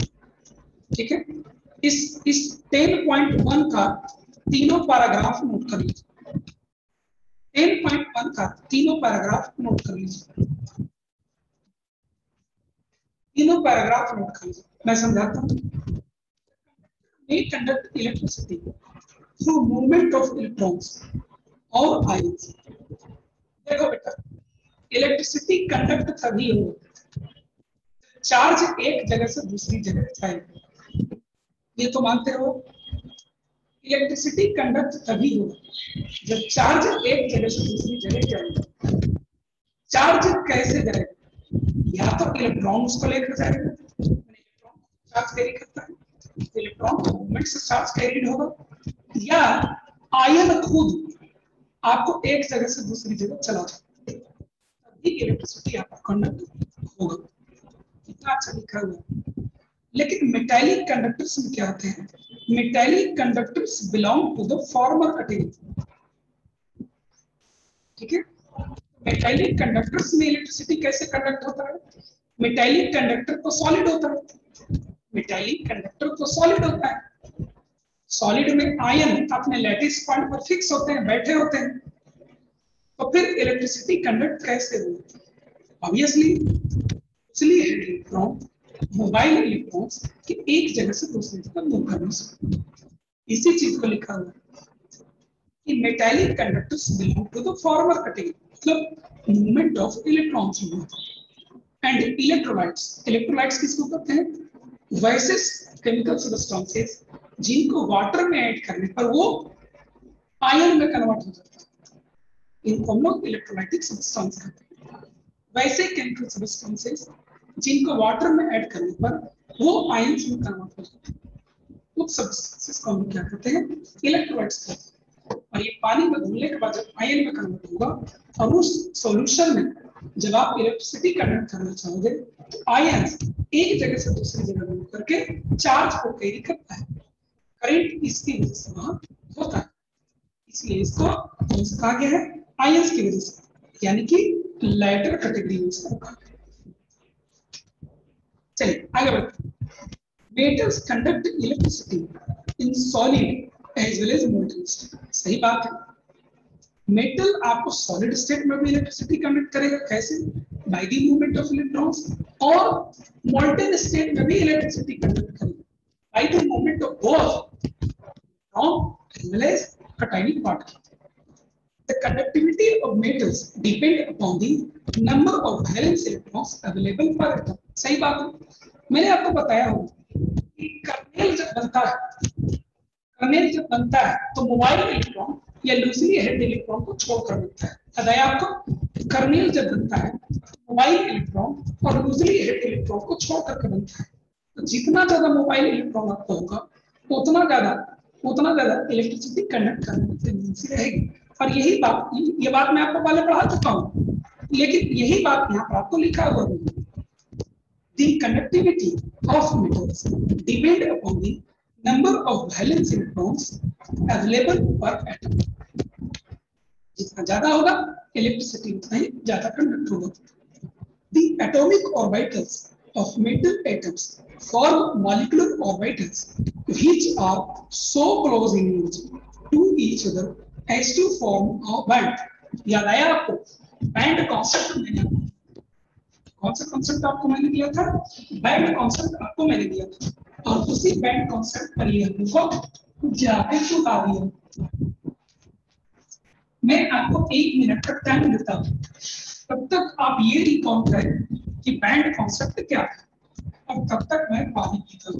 ठीक है? इस इस 10.1 का तीनों पैराग्राफ नोट कर लीजिए। 10.1 का तीनों पैराग्राफ नोट कर लीजिए। तीनों पैराग्राफ नोट कर लीजिए। मैं समझाता हूँ। May conduct electricity through movement of electrons or देखो बेटा इलेक्ट्रिसिटी कंडक्ट तभी हो। चार्ज एक जगह से दूसरी जगह जाए ये तो मानते हो? इलेक्ट्रिसिटी कंडक्ट तभी हो जब चार्ज एक जगह से दूसरी जगह जाएगा चार्ज कैसे जाएगा या तो इलेक्ट्रॉन उसको लेकर जाएगा चार्ज कैरी करता है। इलेक्ट्रॉन मूवमेंट से चार्ज कैरीड होगा। या आयन खुद आपको एक जगह से दूसरी जगह चला जाए तभी इलेक्ट्रिसिटी आपका कंडक्ट होगा कितना अच्छा लिखा हुआ लेकिन मेटालिक कंडक्टर्स में क्या होते हैं? Metallic conductors belong to the former category ठीक है? मेटालिक कंडक्टर्स में इलेक्ट्रिसिटी कैसे कंडक्ट होता है? मेटालिक कंडक्टर तो सॉलिड होता है। मेटालिक कंडक्टर तो सॉलिड होता है। सॉलिड में आयन अपने लैटिस पॉइंट पर फिक्स होते हैं, बैठे होते हैं। तो फिर इलेक्ट्रिसिटी कंडक्ट कैसे होगी ऑब्वियसली इसलिए इलेक्ट्रॉन मोबाइल इलेक्ट्रॉन्स कि एक जगह से दूसरी जगह मूव करने से इसी चीज़ को लिखा हुआ है कि metallic conductors belong to the former category मतलब movement of electrons and electrolytes electrolytes किसको कहते हैं? वैसे केमिकल सब्सटेंसेस जिनको वाटर में ऐड करने पर वो आयन में कन्वर्ट हो जाता है। हम लोग इलेक्ट्रोलाइटिक सब्सटेंस वैसे केमिकल सब्सटेंसेस जिनको वाटर में ऐड करने पर, वो आयंस में कन्वर्ट हो जाते हैं। उस सब्सटेंसेस को हम क्या कहते हैं? इलेक्ट्रोलाइट्स कहते हैं। और ये पानी में घुलने के बाद जब आयन में कन्वर्ट होगा, और उस सॉल्यूशन में जब आप इलेक्ट्रिसिटी कंडक्ट करना चाहोगे तो आयंस एक जगह से दूसरी जगह मूव करके चार्ज को कैरी करता है। करंट इसकी वजह से वहाँ होता है। इसलिए इसको कहा गया है? आयंस की वजह यानी कि लाइटर कैटेगरी कहा चलिए, आगे बढ़ते metals conduct electricity in solid as well as molten state सही बात है। मेटल आपको सॉलिड स्टेट में भी इलेक्ट्रिसिटी कंडक्ट करेगा, कैसे? By the movement of electrons और मोल्टन स्टेट में भी इलेक्ट्रिसिटी कंडक्ट करेगा। By the movement of both electron as well as cationic particle the conductivity of metals depend upon the number of valence electrons available per atom सही बात है? मैंने आपको बताया हूँ कर्नेल जब बनता है, कर्नेल जब बनता है तो मोबाइल इलेक्ट्रॉन या लूजली हेड इलेक्ट्रॉन को छोड़कर बनता है। बताया आपको? कर्नेल जब बनता है मोबाइल इलेक्ट्रॉन और लूजली हेड इलेक्ट्रॉन को छोड़ करके बनता है। तो जितना ज़्यादा मोबाइल इलेक्ट्रॉन आपको होगा, उतना ज़्यादा उतना ज़्यादा इलेक्ट्रिसिटी कंडक्ट करने की टेंडेंसी रहेगी। और यही बात, ये बात मैं आपको पहले पढ़ा चुका हूँ। लेकिन यही बात यहाँ पर आपको लिखा हुआ भी the connectivity of metals depend upon the number of valence electrons available पर एटम जितना ज़्यादा होगा इलेक्ट्रिसिटी उतना ही ज़्यादा कंडक्ट होगा। The atomic orbitals of metal atoms form molecular orbitals which are so close in use to each other as to form a band. याद आया आपको बैंड कॉन्सेप्ट मैंने कौन सा कॉन्सेप्ट आपको मैंने दिया था? बैंड कॉन्सेप्ट आपको मैंने दिया था। और उसी बैंड कॉन्सेप्ट पर ये हमको जाके चुका दिया। मैं आपको एक मिनट तक टाइम देता हूँ। तब तक आप ये रिकॉल करें कि बैंड कॉन्सेप्ट क्या है। और तब तक मैं पानी पीता हूँ?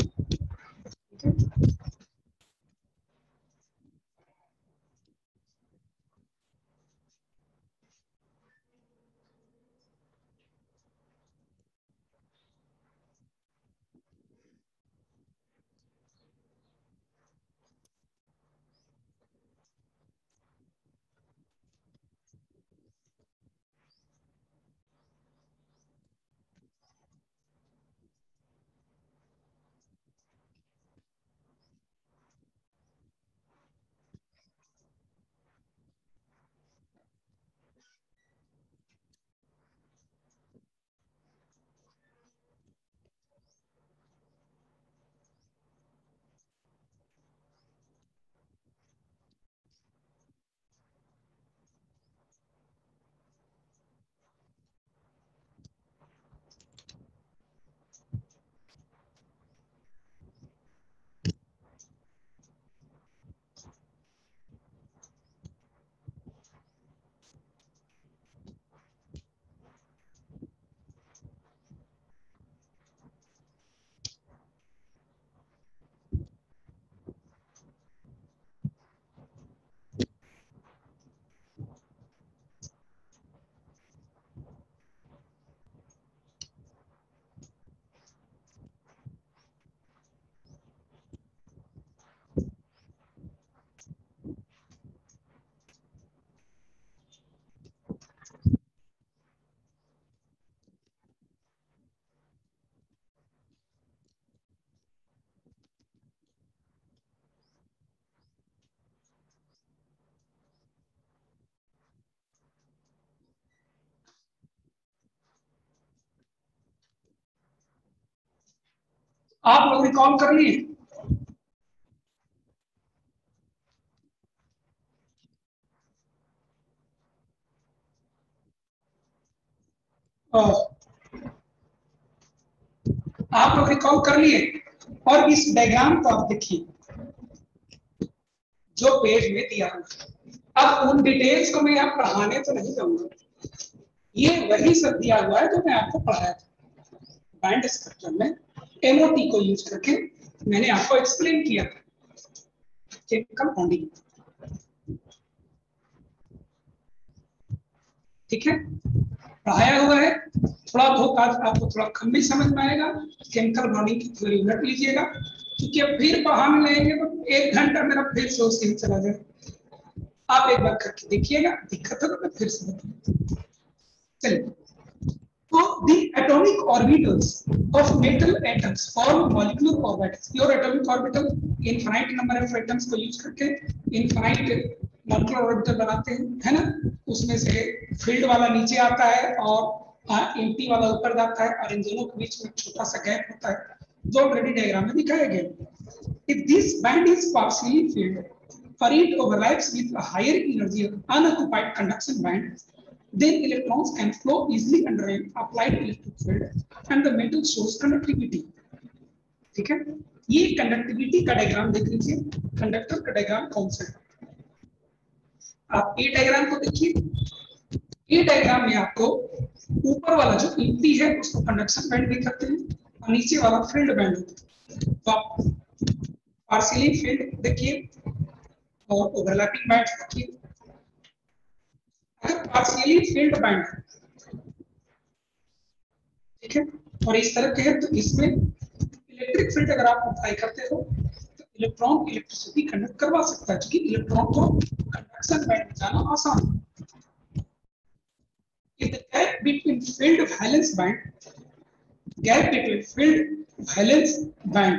आप लोग रिकॉल कर लिए आप लोग रिकॉल कर लिए। और इस डायग्राम को आप देखिए, जो पेज में दिया हुआ अब उन डिटेल्स को मैं आप पढ़ाने तो नहीं जाऊँगा। ये वही सब दिया हुआ है जो मैं आपको पढ़ाया था। बैंड स्ट्रक्चर में एमओटी को यूज़ करके मैंने आपको एक्सप्लेन किया बॉन्डिंग ठीक है? पढ़ाया हुआ है, थोड़ा बहुत आज आपको थोड़ा कम भी समझ में आएगा। केमिकल बॉन्डिंग की थ्योरी उलट लीजिएगा। क्योंकि अब फिर पढ़ाने लगेंगे तो एक घंटा मेरा फिर से उसी चला जाए। आप एक बार करके देखिएगा, दिक्कत होगा तो फिर से चलिए। The atomic orbitals of metal atoms form molecular orbitals. Your atomic orbital infinite number of atoms को use करके infinite molecular orbital बनाते हैं है ना उसमें से फ़ील्ड वाला नीचे आता है और एम्प्टी वाला ऊपर जाता है और इन दोनों के बीच में छोटा सा गैप होता है जो ऑलरेडी डायग्राम में दिखाया गया if this band is partially filled for it overlaps with a higher energy unoccupied conduction band then electrons can flow easily under an applied electric field and the metal shows conductivity. ठीक है ये कंडक्टिविटी का डायग्राम देख लीजिए। कंडक्टर का डायग्राम कौन सा है? आप ए डायग्राम को देखिए। ए डायग्राम में आपको ऊपर वाला जो इम्पी है, उसको कंडक्शन बैंड भी कहते हैं और नीचे वाला फ़ील्ड बैंड होता है। तो पार्शियली फ़ील्ड देखिए और ओवरलैपिंग बैंड देखिए। पार्शियली फ़ील्ड बैंड ठीक है? और इस तरह के तो इसमें इलेक्ट्रिक फ़ील्ड अगर आप अप्लाई करते हो तो इलेक्ट्रॉन इलेक्ट्रिसिटी कंडक्ट करवा सकता है क्योंकि इलेक्ट्रॉन को कंडक्शन बैंड में जाना आसान है। Valence band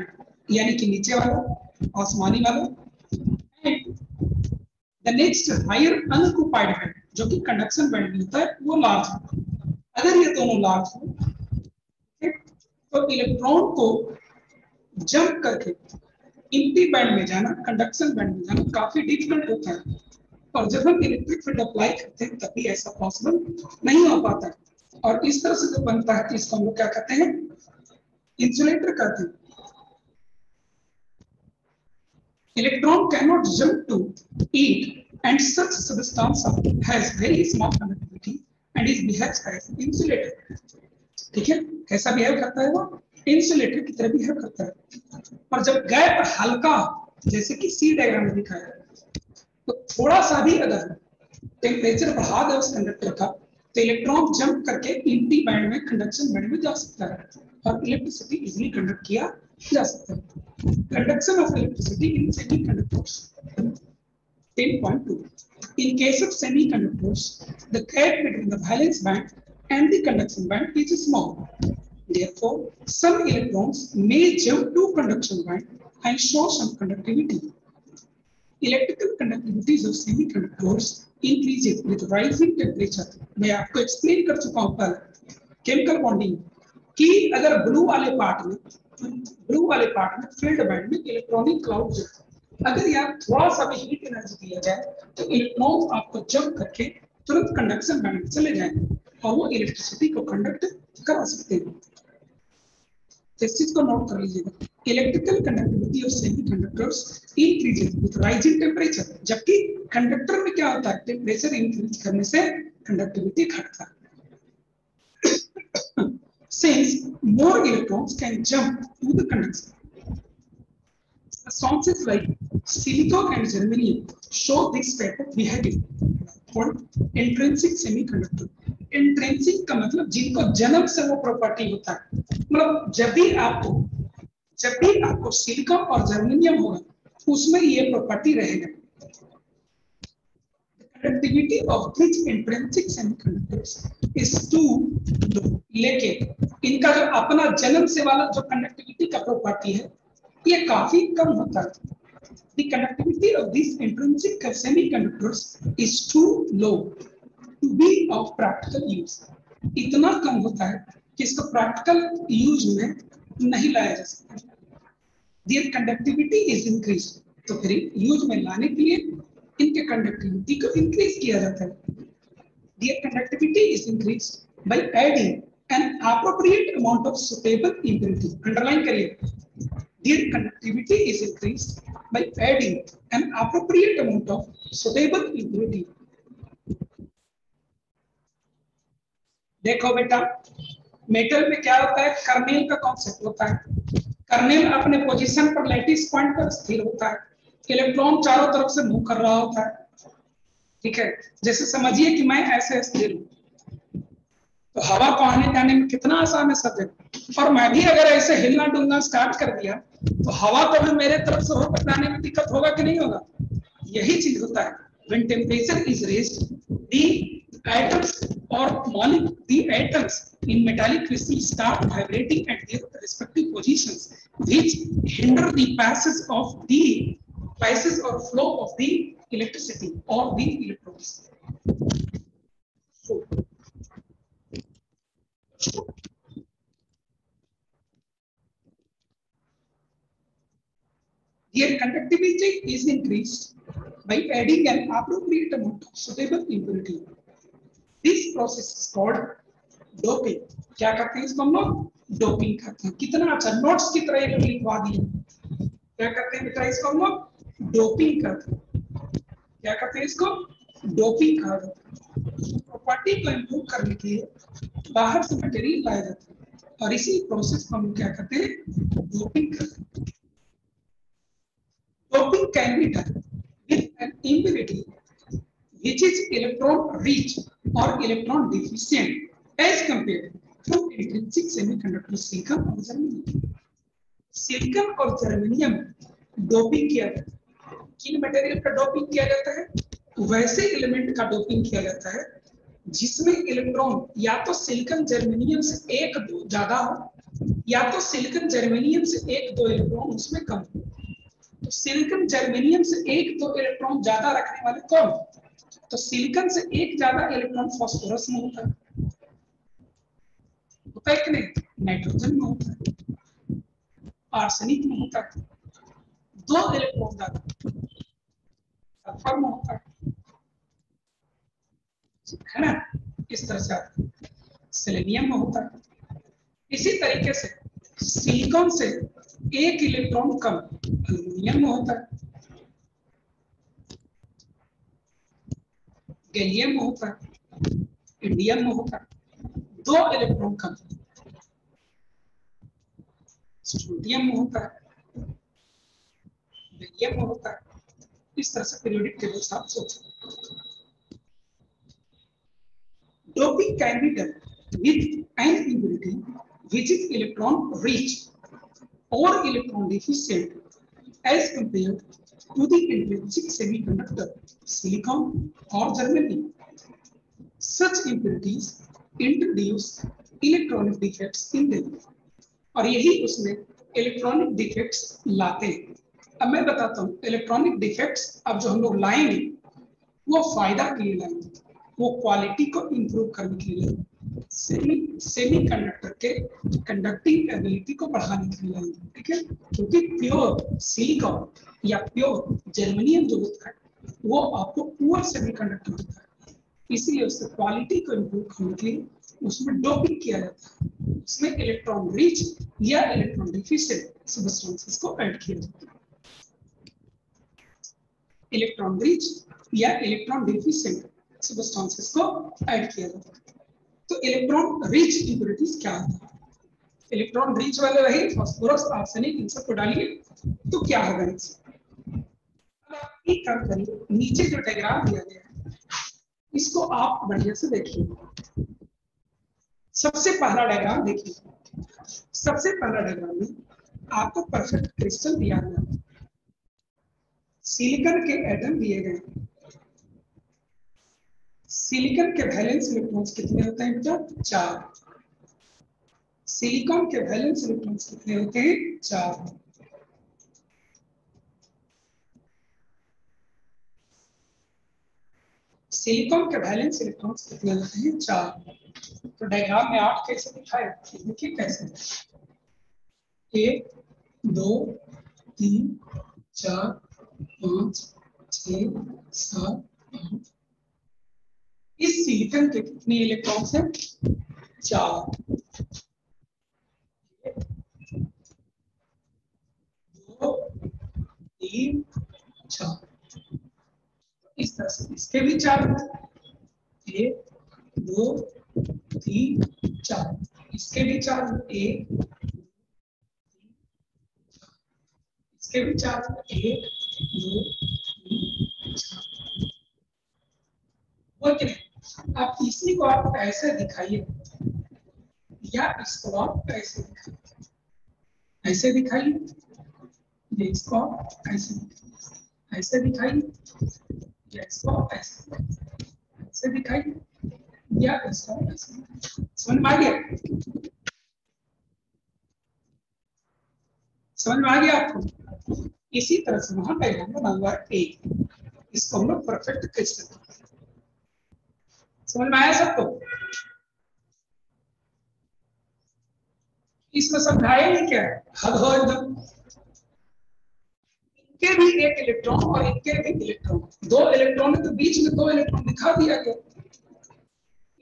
यानी कि नीचे वाला, आसमानी वाला, and the जो कि कंडक्शन बैंड होता है, वो लार्ज होगा अगर ये दोनों लार्ज हो तो इलेक्ट्रॉन को जंप करके इंटी बैंड में जाना कंडक्शन बैंड में जाना काफ़ी डिफ़िकल्ट होता है। और जब हम इलेक्ट्रिक फ़ील्ड अप्लाई करते हैं, तभी ऐसा पॉसिबल नहीं हो पाता है। और इस तरह से जो बनता है, इसको हम लोग क्या कहते हैं? इंसुलेटर कहते हैं। Electron cannot jump to it and such substance has very small conductivity and is behaves as insulator ठीक है कैसा बिहेव करता है वो? इंसुलेटर की तरह बिहेव करता है। और जब गैप हल्का जैसे कि सी डायग्राम में दिखाया तो थोड़ा सा भी अगर टेम्परेचर बढ़ा दे उस कंडक्टर का तो इलेक्ट्रॉन जंप करके इंटी बैंड में कंडक्शन बैंड में जा सकता है। और इलेक्ट्रिसिटी इजीली कंडक्ट किया जा सकता है। Conduction of electricity in semiconductors 10.2 in case of semiconductors the gap between the valence band and the conduction band is small therefore some electrons may jump to conduction band and show some conductivity electrical conductivities of semiconductors increases with rising temperature मैं आपको एक्सप्लेन कर चुका हूँ कल केमिकल बॉन्डिंग कि अगर ब्लू वाले पार्ट में ब्लू वाले पार्ट में फ़ील्ड बैंड में इलेक्ट्रॉनिक क्लाउड अगर यहाँ थोड़ा सा भी हीट एनर्जी दिया जाए तो इलेक्ट्रॉन आपको जंप करके तुरंत कंडक्शन बैंड में चले जाएँगे और वो इलेक्ट्रिसिटी को कंडक्ट करा सकते हैं। इस चीज़ को नोट कर लीजिएगा। Electrical conductivity of semiconductors increases with rising temperature जबकि कंडक्टर में क्या होता है? टेम्परेचर इंक्रीज करने से कंडक्टिविटी घटता है। Since more electrons can jump to the conduction. Substances like silicon and germanium show this type of behavior called intrinsic semiconductor. Intrinsic का मतलब जिनको जन्म से वो प्रॉपर्टी होता है मतलब जब भी आपको जब भी आपको सिलिकॉन और जर्मेनियम होगा उसमें ये प्रॉपर्टी रहेगा conductivity of these intrinsic semiconductors is too low लेकिन इनका जो अपना जन्म से वाला जो कंडक्टिविटी का प्रॉपर्टी है ये काफ़ी कम होता है the conductivity of these intrinsic semiconductors is too low to be of practical use इतना कम होता है कि इसको प्रैक्टिकल यूज़ में नहीं लाया जा सकता their conductivity is increased तो फिर यूज़ में लाने के लिए इनके कंडक्टिविटी को इंक्रीज किया जाता है their conductivity is increased by adding an appropriate amount of suitable impurity underline करिए their conductivity is increased by adding an appropriate amount of suitable impurity देखो बेटा मेटल में क्या होता है? कर्नेल का कॉन्सेप्ट होता है। कर्नेल अपने पोजीशन पर लैटिस पॉइंट पर स्थिर होता है। इलेक्ट्रॉन चारों तरफ़ से मूव कर रहा होता है। ठीक है? जैसे समझिए कि मैं ऐसे स्थिर हूँ। तो हवा को आने जाने में कितना आसान है सब्जेक्ट और मैं भी अगर ऐसे हिलना डुलना स्टार्ट कर दिया तो हवा को भी मेरे तरफ़ से होकर जाने में दिक्कत होगा कि नहीं होगा यही चीज़ होता है when temperature is raised the atoms or molecule the atoms in metallic crystal start vibrating at their respective positions which hinder the passage of the passes or flow of the electricity or the electrons. So their conductivity is increased by adding an appropriate amount of suitable impurity. This process is called doping. क्या करते हैं इसको हम लोग डोपिंग करते हैं। कितना अच्छा नोट्स की तरह ये लिखवा दिए। क्या करते हैं बेटा इसको हम लोग डोपिंग करते हैं। क्या करते हैं इसको? डोपिंग कहा जाता प्रॉपर्टी को इम्प्रूव करने के लिए बाहर से मटेरियल लाया जाता है। और इसी प्रोसेस को हम क्या करते हैं? डोपिंग करते हैं। Doping can be done with an impurity which is electron rich or electron deficient as compared to intrinsic semiconductor silicon or germanium. Silicon और जर्मेनियम डोपिंग किया जाता है किन मटेरियल का डोपिंग किया जाता है वैसे एलिमेंट का डोपिंग किया जाता है जिसमें इलेक्ट्रॉन या तो सिलिकॉन जर्मेनियम से एक दो ज़्यादा हो या तो सिलिकॉन जर्मेनियम से एक दो इलेक्ट्रॉन उसमें कम हो तो सिलिकॉन जर्मेनियम से एक दो इलेक्ट्रॉन ज़्यादा रखने वाले कौन तो सिलिकॉन से एक ज़्यादा इलेक्ट्रॉन फास्फोरस में होता है। होता है कि नहीं? नाइट्रोजन में होता है। आर्सेनिक में होता है। दो इलेक्ट्रॉन ज़्यादा। सल्फ़र में होता है। है ना? इस तरह से आता है। सेलेनियम में होता है। इसी तरीके से सिलिकॉन से एक इलेक्ट्रॉन कम अल्यूमिनियम में होता है। गैलियम में होता है। इंडियम में होता है। दो इलेक्ट्रॉन कम। स्ट्रोडियम में होता है। बेरियम में होता है। इस तरह से पीरियोडिक टेबल से आप सोच सकते Doping can be done with an impurity which is electron rich or electron deficient as compared to the intrinsic semiconductor, silicon or germanium. Such impurities introduce electronic defects in them. और यही उसमें इलेक्ट्रॉनिक डिफेक्ट्स लाते हैं अब मैं बताता हूँ इलेक्ट्रॉनिक डिफेक्ट्स अब जो हम लोग लाएँगे वो फ़ायदा के लिए लाएँगे वो क्वालिटी को इंप्रूव करने के लिए सेमी सेमी कंडक्टर के कंडक्टिंग एबिलिटी को बढ़ाने के लिए ठीक है? क्योंकि प्योर सिलिकॉन या प्योर जर्मनियम जो होता है, वो आपको पुअर सेमी कंडक्टर होता है। इसीलिए उसके क्वालिटी को इम्प्रूव करने के लिए उसमें डोपिंग किया जाता है। उसमें इलेक्ट्रॉन रिच या इलेक्ट्रॉन डिफिशिएंट सब्सटेंसेस को ऐड किया जाता है। इलेक्ट्रॉन रिच या इलेक्ट्रॉन डिफिशिएंट सब्सटेंसेस को ऐड किया जाता है। तो इलेक्ट्रॉन रिच इंप्योरिटीज क्या होता है? इलेक्ट्रॉन रिच वाले रहे फास्फोरस आर्सेनिक इन सबको डालिए तो क्या होगा एक काम करिए, नीचे जो डायग्राम दिया गया है, इसको आप बढ़िया से देखिए। सबसे पहला डायग्राम देखिए। सबसे पहला डायग्राम में आपको परफेक्ट क्रिस्टल दिया गया है। सिलिकॉन के एटम दिए गए सिलिकॉन के वैलेंस इलेक्ट्रॉन्स कितने होते हैं बेटा? चार। सिलिकॉन के वैलेंस इलेक्ट्रॉन्स कितने होते हैं? चार। सिलिकॉन के वैलेंस इलेक्ट्रॉन्स कितने होते हैं? चार। तो डायग्राम में आठ कैसे दिखाए? देखिए कैसे। एक, दो, तीन, चार, पाँच, छ, सात, आठ इस सिलिकॉन के कितने इलेक्ट्रॉन्स हैं? चार। दो, तीन, चार। इस तरह से इसके भी चार एक दो, तीन, चार। इसके भी चार एक इसके भी चार एक, दो, तीन, चार। वो ओके आप इसी को आप ऐसे दिखाइए। या इसको आप ऐसे दिखाइए। ऐसे दिखाइए। इसको आप ऐसे ऐसे दिखाइए। या इसको ऐसे ऐसे दिखाइए। या इसको ऐसे समझ में समझ में आ गया आपको। इसी तरह से वहाँ डायग्राम बना हुआ है ए इसको हम लोग परफेक्ट क्रिस्टल समझ में आया सबको? इसमें समझाया नहीं क्या? हद हो एकदम। इनके भी एक इलेक्ट्रॉन और इनके भी इलेक्ट्रॉन। दो इलेक्ट्रॉन है तो बीच में दो इलेक्ट्रॉन दिखा दिया गया।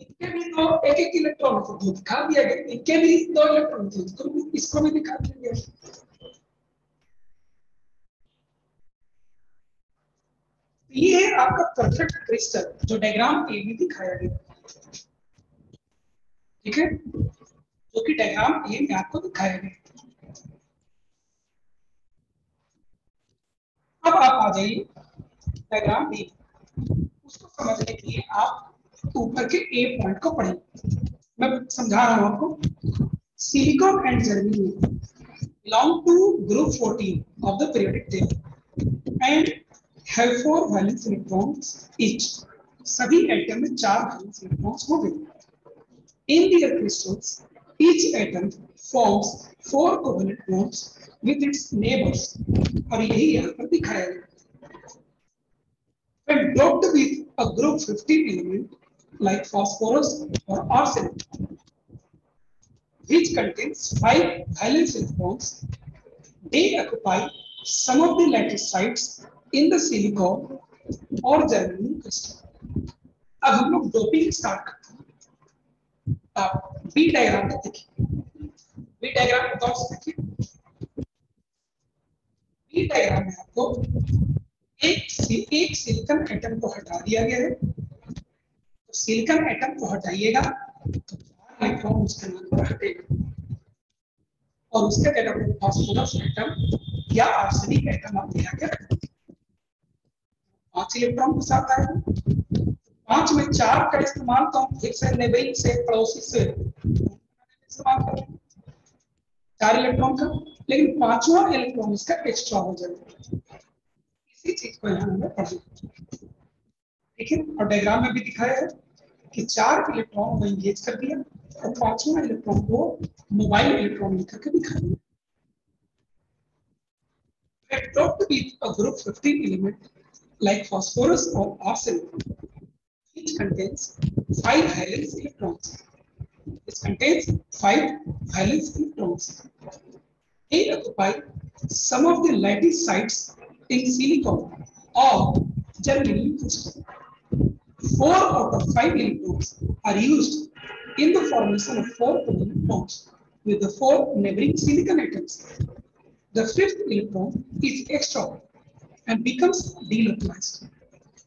इनके भी दो एक एक इलेक्ट्रॉन तो दो दिखा दिया गया। इनके भी दो इलेक्ट्रॉन तो इसको भी दिखा दिया गया। ये है आपका परफेक्ट क्रिस्टल जो डायग्राम ए में दिखाया गया ठीक है? जो कि डायग्राम ए में आपको दिखाया गया अब आप आ जाइए डायग्राम ए उसको समझने के लिए आप ऊपर के ए पॉइंट को पढ़ें मैं समझा रहा हूँ आपको। Silicon and Germany belong to group 14 of the periodic table. And have four valence electrons each. सभी एटम में चार valence electrons हो गए In their crystals, each atom forms four covalent bonds with its neighbors. और यही यहाँ पर दिखाया गया When doped with a group 15 element like phosphorus or arsenic, which contains five valence electrons. They occupy some of the lattice sites the silicon or germanium crystal. अब हम लोग डोपिंग स्टार्ट करते हैं। आप बी डायग्राम में देखिए। बी डायग्राम को गौर से देखिए? बी डायग्राम में आपको एक एक सिलिकॉन एटम को हटा दिया गया है। तो सिलिकॉन एटम को हटाइएगा तो चार इलेक्ट्रॉन उसके नाम पर हटेगा। और उसके जगह पर फास्फोरस एटम या आर्सेनिक एटम आप ले आके पाँच इलेक्ट्रॉन के साथ आएगा पाँच में चार का इस्तेमाल तो हम फिर से नेबरिंग से पड़ोसी से इस्तेमाल कर चार इलेक्ट्रॉन का, लेकिन पांचवा इलेक्ट्रॉन इसका एक्स्ट्रा हो जाएगा। इसी चीज़ को यहाँ हमें पढ़ना ठीक है और डायग्राम में भी दिखाया है कि चार इलेक्ट्रॉन को एंगेज कर दिया और पांचवा इलेक्ट्रॉन को मोबाइल इलेक्ट्रॉन लिख के दिखा दिया Dropped with a group 15 element like phosphorus or arsenic, which contains five valence electrons. It contains five valence electrons. They occupy some of the lattice sites in silicon or crystal. Four out of five electrons are used in the formation of four covalent bonds with the four neighboring silicon atoms. The fifth electron is extra and becomes delocalized.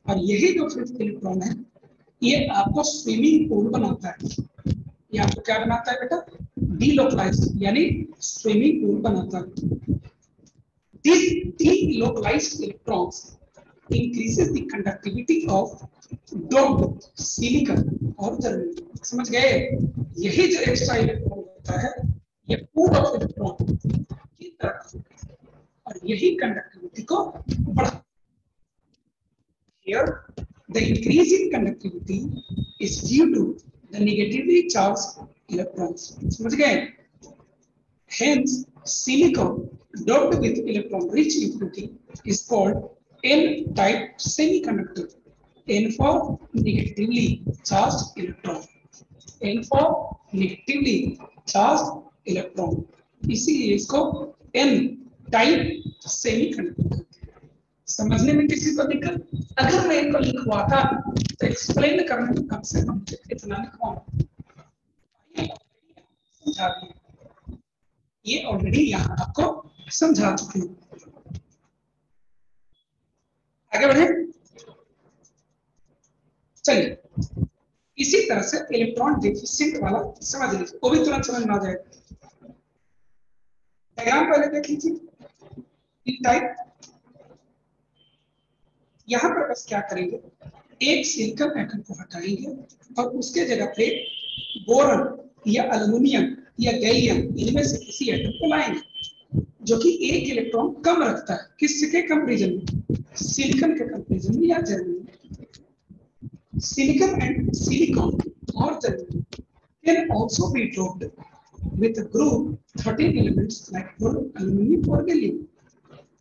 और यही जो फिफ्थ इलेक्ट्रॉन है, ये आपको स्विमिंग पूल बनाता है। ये आपको क्या बनाता है बेटा? डीलोकलाइज यानी स्विमिंग पूल बनाता है। These delocalized electrons increases the conductivity of doped silicon और germanium. समझ गए? यही जो एक्स्ट्रा इलेक्ट्रॉन होता है, ये पूल ऑफ़ इलेक्ट्रॉन की तरह। और यही कंडक्टिविटी को बढ़ा Here, the increase in conductivity is due to the negatively charged. समझ गए? Hence, silicon doped with electron-rich impurity is called N-type semiconductor. N for negatively charged electron. N for negatively charged electron. इसीलिए इसको N टाइप सेमीकंडक्टर समझने में किसी को दिक्कत? अगर मैं इनको लिखवाता तो एक्सप्लेन करने में कम से कम इतना लिखवाऊं। ये ऑलरेडी यहाँ आपको समझा चुकी हूँ। आगे बढ़े। चलिए। इसी तरह से इलेक्ट्रॉन डिफिशिएंट वाला समझ लीजिए, वो भी तुरंत समझ में आ जाएगा। डायग्राम पहले देख लीजिए। टाइप यहाँ पर बस क्या करेंगे? एक सिलिकॉन एटम को हटाएँगे और उसके जगह पे बोरन या एल्युमिनियम या गैलियम इनमें से किसी एटम को लाएँगे जो कि एक इलेक्ट्रॉन कम रखता है। किसके कंपेरिजन में? सिलिकॉन के कंपेरिजन में या जर्मनी सिलिकॉन एंड सिलिकॉन और Germany can also be dropped with a group 13 elements like boron, aluminum or gallium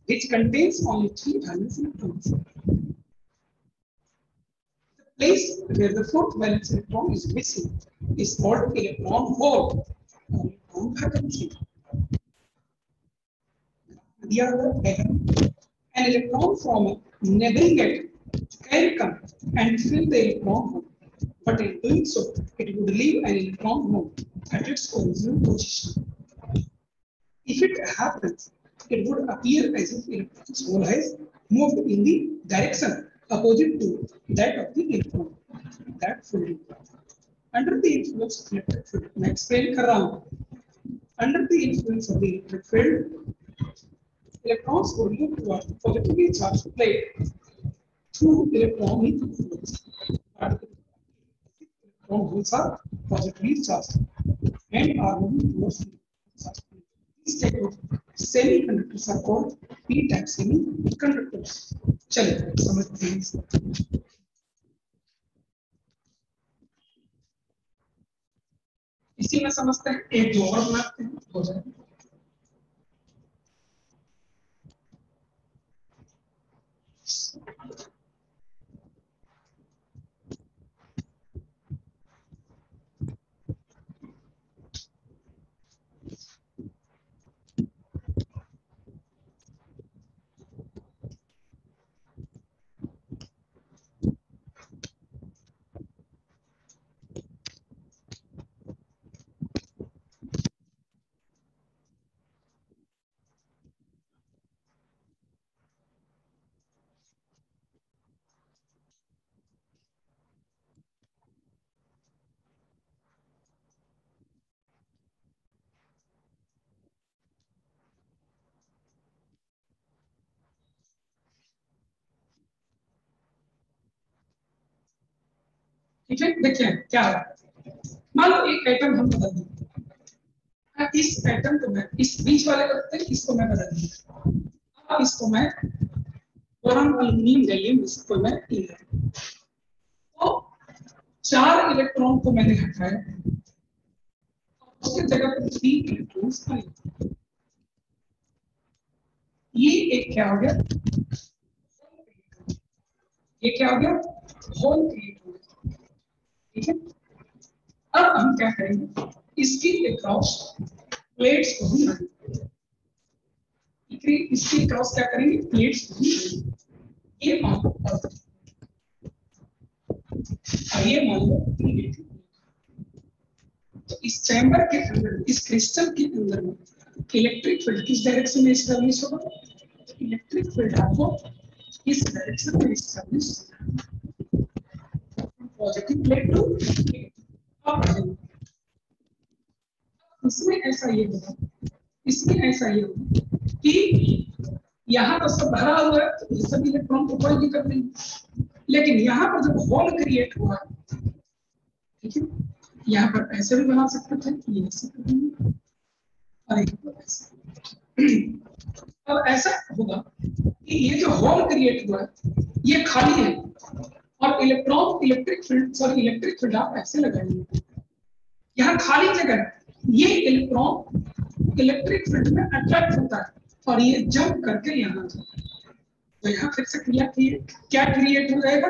which contains only three valence electrons. The place where the fourth valence electron is missing is called electron hole or electron vacancy. The other atom, an electron from a neighboring atom can come and fill the electron hole, but in doing so, it would leave an electron hole at its original position. If it happens, it would appear as if electron's hole has moved in the direction opposite to that of the electron. That field. Under the influence of electric field, मैं explain कर रहा हूँ. Under the influence of the electric field, electrons would move towards the positively charged plate through electron influence. Electron holes are positively charged and are moving towards the charged plate. These type of semiconductors are called p-type semiconductors. चलिए समझते हैं इसे। में समझते हैं एक दो और बनाते हैं हो जाए ठीक है? देखिए, क्या है। मान लो एक एटम हम बदल दें। इस एटम को मैं, इस बीच वाले करते हैं, इसको मैं बदल दूँगा इसको मैं बोरॉन अल्युमिनियम गैलियम इसको मैं ले तो चार इलेक्ट्रॉन को मैंने हटाया उसके जगह पर थ्री इलेक्ट्रॉन्स आए ये एक क्या हो गया? ये क्या हो गया? होल क्रिएट हो ठीक है? अब हम क्या करेंगे? इसकी अक्रॉस प्लेट्स को हम इसकी क्रॉस क्या करेंगे? प्लेट्स को हम ये ये तो इस चैम्बर के अंदर, इस क्रिस्टल के अंदर में इलेक्ट्रिक फ़ील्ड किस डायरेक्शन में एस्टेब्लिश होगा? इलेक्ट्रिक फ़ील्ड आपको इस डायरेक्शन में एस्टेब्लिश पॉजिटिव प्लेट टू इसमें ऐसा ये होगा। इसमें ऐसा ये होगा कि यहाँ पर सब भरा हुआ है तो ये इलेक्ट्रॉन को कोई दिक्कत नहीं लेकिन यहाँ पर जब होल क्रिएट हुआ ठीक है, यहाँ पर ऐसे भी बना सकते थे, ये ऐसे कर देंगे। और एक अब ऐसा होगा कि ये जो होल क्रिएट हुआ है, ये खाली है। और electron electric field sorry electric field आप ऐसे लगाएँगे यहाँ खाली जगह ये इलेक्ट्रॉन इलेक्ट्रिक फ़ील्ड में अट्रैक्ट होता है। और ये जंप करके यहाँ तो यहाँ फिर से क्रिया क्या क्रिएट हो जाएगा?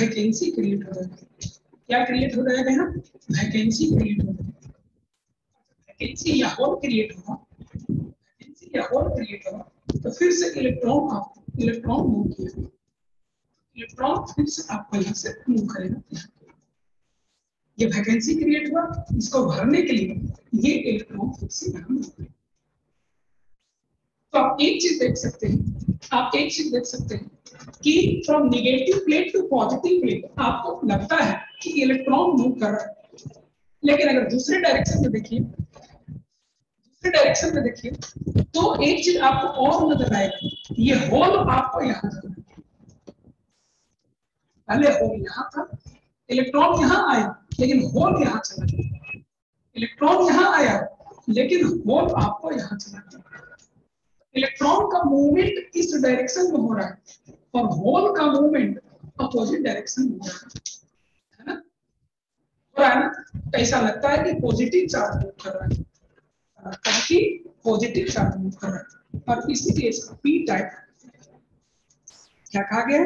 वैकेंसी क्रिएट हो जाएगा। क्या क्रिएट हो जाएगा यहाँ? वैकेंसी क्रिएट हो जाएगा। वैकेंसी या होल क्रिएट होगा। वैकेंसी या होल क्रिएट होगा। तो फिर से इलेक्ट्रॉन आप इलेक्ट्रॉन मूव किया। इलेक्ट्रॉन आपको यहाँ से मूव करेगा। ये वैकेंसी क्रिएट हुआ, इसको भरने के लिए ये इलेक्ट्रॉन फिर से यहाँ मूव करेगा तो आप एक चीज़ देख सकते हैं, आप एक चीज़ देख सकते हैं कि from negative plate to positive plate आपको लगता है कि इलेक्ट्रॉन मूव कर रहा है। लेकिन अगर दूसरे डायरेक्शन में देखिए, दूसरे डायरेक्शन में देखिए तो एक चीज़ आपको और नज़र आएगी। ये होल आपको यहाँ पहले होल यहाँ था इलेक्ट्रॉन यहाँ आया, लेकिन होल यहाँ चला गया। इलेक्ट्रॉन यहाँ आया, लेकिन होल आपको यहाँ चला गया। इलेक्ट्रॉन का मूवमेंट इस डायरेक्शन में हो रहा है, और होल का मूवमेंट अपोजिट डायरेक्शन में हो रहा है। ना? ऐसा लगता है कि पॉजिटिव चार्ज मूव कर रहा है। ताकि पॉजिटिव चार्ज मूव कर रहा है। और इसीलिए इसका पी टाइप क्या कहा गया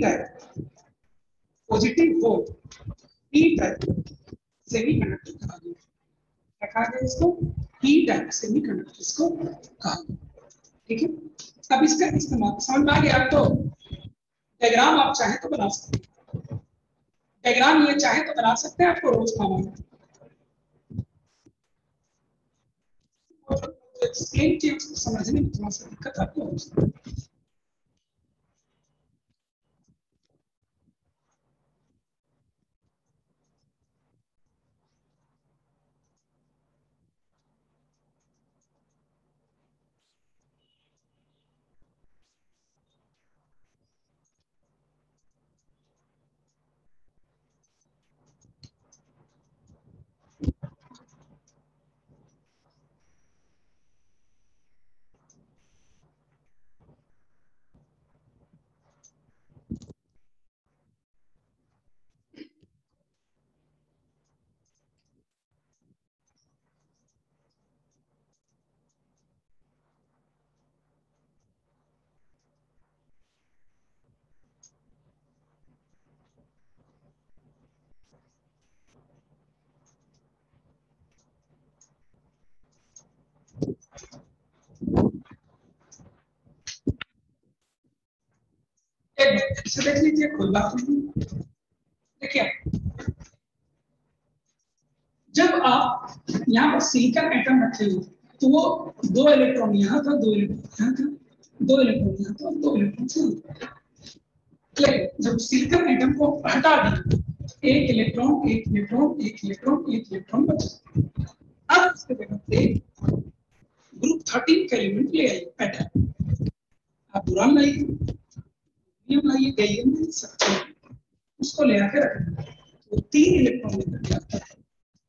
टाइप पॉजिटिव पी टाइप कहा गया क्या कहा गया इसको? टाइप इसको कहा गया ठीक है? अब इसका इस्तेमाल समझ में आ गया तो डायग्राम आप चाहे तो बना सकते हैं। डायग्राम ये चाहे तो बना सकते हैं आपको रोज है किए उसको समझने में थोड़ा सा दिक्कत आती है। इसे देख लीजिए बात देखिए, जब आप यहाँ पर सिलिकॉन एटम रखे हुए तो वो दो इलेक्ट्रॉन यहाँ था, दो इलेक्ट्रॉन यहाँ था, दो इलेक्ट्रॉन यहाँ था, दो इलेक्ट्रॉन से लेकिन जब सिलिकॉन एटम को हटा दिया, एक इलेक्ट्रॉन एक इलेक्ट्रॉन एक इलेक्ट्रॉन एक इलेक्ट्रॉन बचा अब इसके जगह पे ग्रुप थर्टीन का एलिमेंट ले आइए एटम आप बुरान लाइए ये लाइए गैलियम सकते उसको ले आके रख वो तीन इलेक्ट्रॉन लेकर के है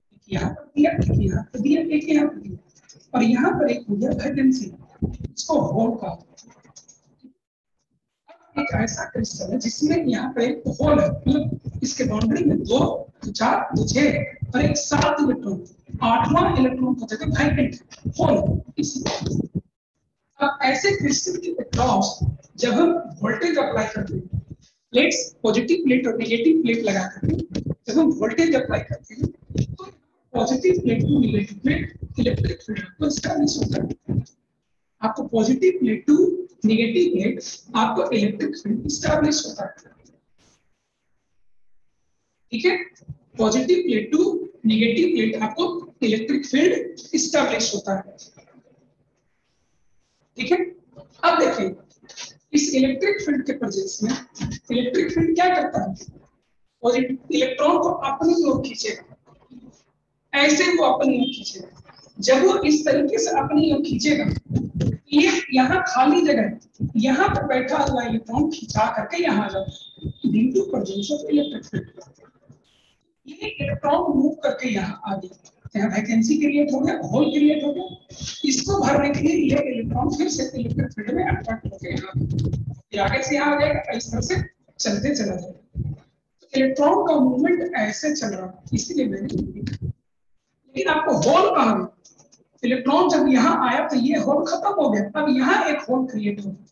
एक यहाँ पर दिया, एक यहाँ पर दिया, एक यहाँ पर दिया। और यहाँ पर एक हो गया वैकेंसी इसको होल का एक ऐसा क्रिस्टल है जिसमें यहाँ पर एक होल है। मतलब इसके बाउंड्री में दो, चार, दो, छह और एक सात इलेक्ट्रॉन आठवां इलेक्ट्रॉन का जगह वैकेंट होल इसी अब ऐसे क्रिस्टल के अक्रॉस जब हम वोल्टेज अप्लाई करते हैं प्लेट्स पॉजिटिव प्लेट और नेगेटिव प्लेट लगा करके जब हम वोल्टेज अप्लाई करते हैं तो positive plate to negative plate electric field आपको स्टैब्लिश होता है। आपको positive plate to negative plate आपको इलेक्ट्रिक फ़ील्ड स्टैब्लिश होता है। ठीक है? Positive plate to negative plate आपको इलेक्ट्रिक फ़ील्ड स्टैब्लिश होता है। ठीक है? अब देखिए, इस इलेक्ट्रिक फ़ील्ड के प्रेजेंस में इलेक्ट्रिक फ़ील्ड क्या करता है? और इलेक्ट्रॉन को अपनी ओर खींचेगा ऐसे वो अपनी ओर खींचेगा जब वो इस तरीके से अपनी ओर खींचेगा, ये यहाँ खाली जगह है। यहाँ पर बैठा हुआ इलेक्ट्रॉन खींचा करके यहाँ आ जाता है। इलेक्ट्रॉन मूव करके यहाँ आ गया। यहाँ वैकेंसी क्रिएट हो गया होल क्रिएट हो गया इसको भरने के लिए ये इलेक्ट्रॉन फिर से इलेक्ट्रिक फ़ील्ड में अट्रैक्ट होकर यहाँ आगे से यहाँ आ जाएगा, इस तरह से चलते चला जाएगा। इलेक्ट्रॉन का मूवमेंट ऐसे चल रहा है इसलिए मैंने लेकिन आपको होल कहा इलेक्ट्रॉन जब यहाँ आया तो ये होल खत्म हो गया अब यहाँ एक होल क्रिएट हो गया।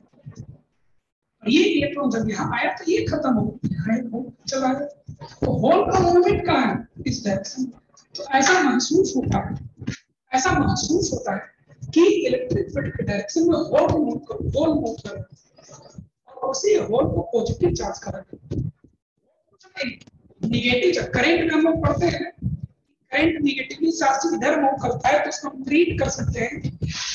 ये इलेक्ट्रॉन जब यहाँ आया तो ये खत्म हो गया, यहाँ एक होल चला गया। तो होल का मूवमेंट कहाँ है? इस डायरेक्शन तो ऐसा महसूस होता है, ऐसा महसूस होता है कि इलेक्ट्रिक फ़ील्ड के डायरेक्शन में होल मूव कर होल मूव कर और उसी होल को पॉजिटिव चार्ज कर नेगेटिव करंट में लोग पढ़ते हैं करंट नेगेटिवली चार्ज इधर मूव करता है तो इसको हम ट्रीट कर सकते हैं।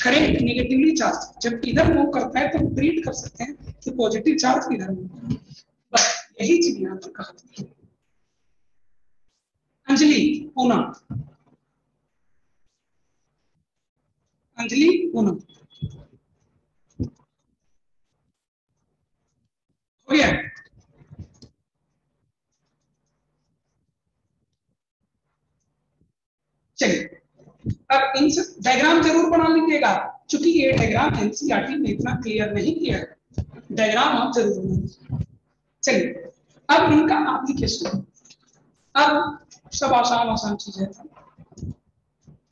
करंट नेगेटिवली चार्ज जब इधर मूव करता है तो हम ट्रीट कर सकते हैं कि पॉजिटिव चार्ज इधर मूव बस यही चीज़ यहाँ पर कहा अंजलि पूना अंजलि पूना हो गया? चलिए, अब इन डायग्राम ज़रूर बना लीजिएगा। क्योंकि ये डायग्राम एनसीईआरटी ने इतना क्लियर नहीं किया है डायग्राम आप ज़रूर बना चलिए, अब इनका एप्लीकेशन अब सब आसान आसान चीज़ें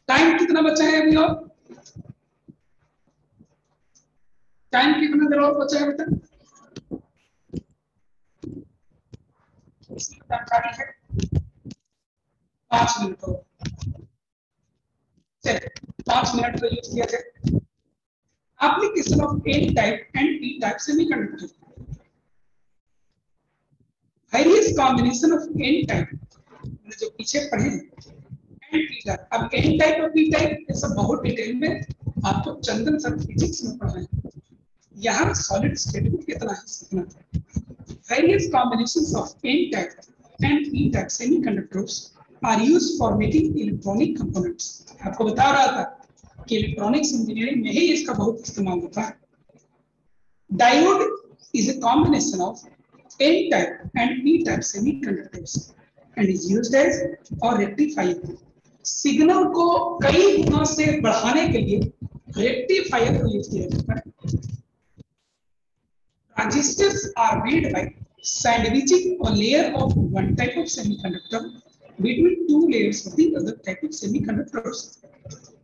टाइम कितना बचा है अभी और टाइम कितना देर और बचा है जानकारी है पाँच मिनट और पाँच मिनट किया जाए n type and p type semiconductor various combination of n type मैंने जो पीछे पढ़े एन पी टाइप अब एन टाइप और पी टाइप ये सब बहुत डिटेल में आपको चंदन सर फिजिक्स में पढ़ा है। यहाँ सॉलिड स्टेट में कितना है सीखना various combinations of n type and p type semiconductors are used for making electronic components. आपको बता रहा था कि इलेक्ट्रॉनिक्स इंजीनियरिंग में ही इसका बहुत इस्तेमाल होता है। Diode is a combination of n type and p type semiconductors. And is use as और रेक्टिफाइड सिग्नल को कई गुना से बढ़ाने के लिए रेक्टिफायर को यूज़ किया जाता है। Transistors are made by sandwiching a layer of one type of semiconductor between two layers of the other type of semiconductors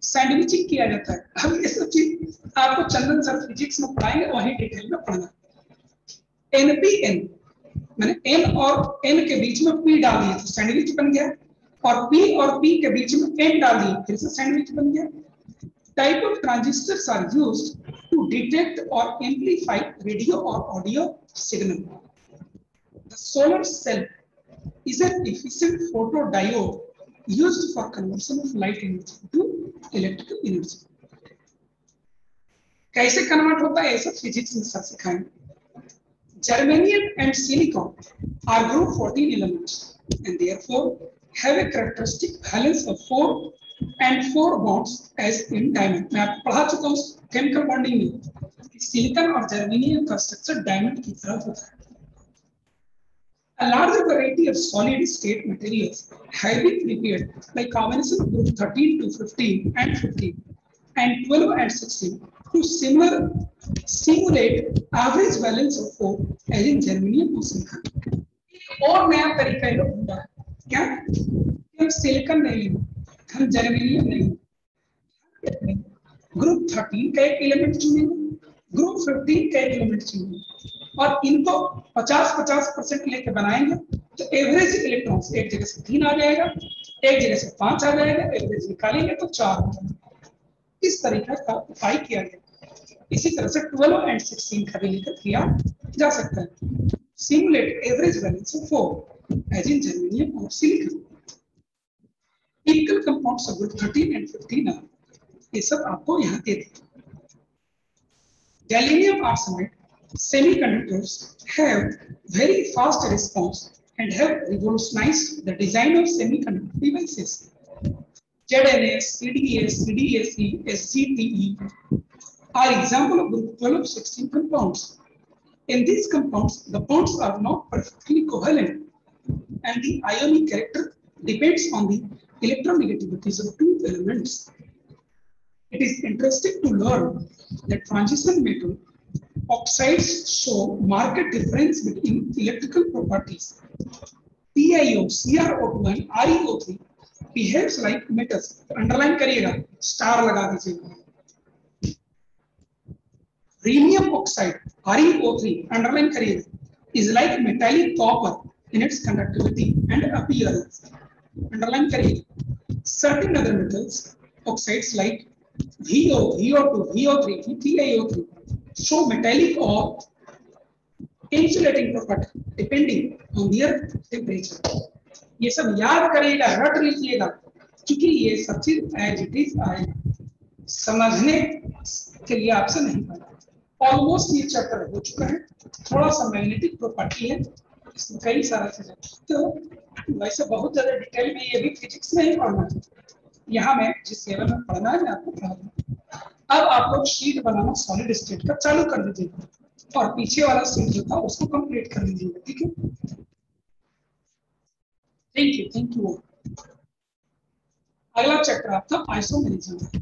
sandwiching किया जाता है। अब ये सब चीज़ आपको चंदन सर फिजिक्स में पढ़ाएँगे, वहीं डिटेल में पढ़ना। एनपीएन मैंने एन और एन के बीच में पी डाल दिया तो सैंडविच बन गया। और पी और पी के बीच में एन डाल दिया, फिर से सैंडविच बन गया। Type of transistor are use to detect और एम्पलीफाई रेडियो और audio signal solar cell is an efficient photo diode use for conversion of light energy to electrical energy कैसे कन्वर्ट होता है? ऐसा फिजिक्स में सिखाएँगे। germanium and silicon are group 14 elements and therefore have a characteristic valence of 4 and four bonds as in diamond मैं आपको पढ़ा चुका हूँ केमिकल बॉन्डिंग में सिलिकॉन और जर्मेनियम का स्ट्रक्चर डायमंड की तरह होता है A larger variety of solid state materials have been prepared by combination of group 13 to 15 and 15 and 12 and 16 to similar simulate average balance of four as in germanium or silicon. और नया तरीका ये ढूंढा क्या? हम सिलिकॉन नहीं लेंगे। हम जर्मेनियम नहीं ग्रुप 13 का एक एलिमेंट चुनेंगे। ग्रुप 15 का एक एलिमेंट चुनेंगे। और इनको 50-50 परसेंट लेके बनाएँगे। तो एवरेज इलेक्ट्रॉन्स एक जगह से तीन आ जाएगा, एक जगह से पाँच आ जाएगा एवरेज निकालेंगे तो चार हो जाएगा। इस तरीका का उपाय किया गया। इसी तरह से 12 एंड 16 का भी किया जा सकता है। Simulate average values of four as in germanium और silicon equal compounds of group 13 and 15 are ये सब आपको यहाँ दे दिया gallium arsenide semiconductors have very fast response and have revolutionized the design of semiconductor devices. ZNS, CDS, CDSE, SGTE are example of group 12 of 16 compounds. In these compounds, the bonds are not perfectly covalent and the ionic character depends on the electronegativities of two elements. It is interesting to learn that transition metal oxides show marked difference between electrical properties. PiO, CrO2 and ReO3 behaves like metals. Underline करिएगा, star लगा दीजिएगा. Rhenium oxide, ReO3, underline करिएगा, is like metallic copper in its conductivity and appearance. Underline करिएगा. Certain other metals, oxides like VO, VO2, VO3, TiO3 show metallic or insulating property depending on their temperature. ये सब याद करिएगा रट लीजिएगा। क्योंकि ये सब चीज़ एज इट इज़ आएगा समझने के लिए आपसे नहीं पड़ा ऑलमोस्ट ये चैप्टर हो चुका है। थोड़ा सा मैग्नेटिक प्रॉपर्टी है। इसमें कई सारा चीज़ें। तो वैसे बहुत ज़्यादा डिटेल में ये भी फिजिक्स में ही पढ़ना है। यहाँ मैं जिस लेवल में पढ़ना है आपको पढ़ा दूँ। अब आप लोग शीट बनाना सॉलिड स्टेट का चालू कर दीजिएगा। और पीछे वाला सीट जो था, उसको कंप्लीट कर लीजिएगा ठीक है? थैंक यू थैंक यू अगला चैप्टर आपका आइसोमेरिज्म है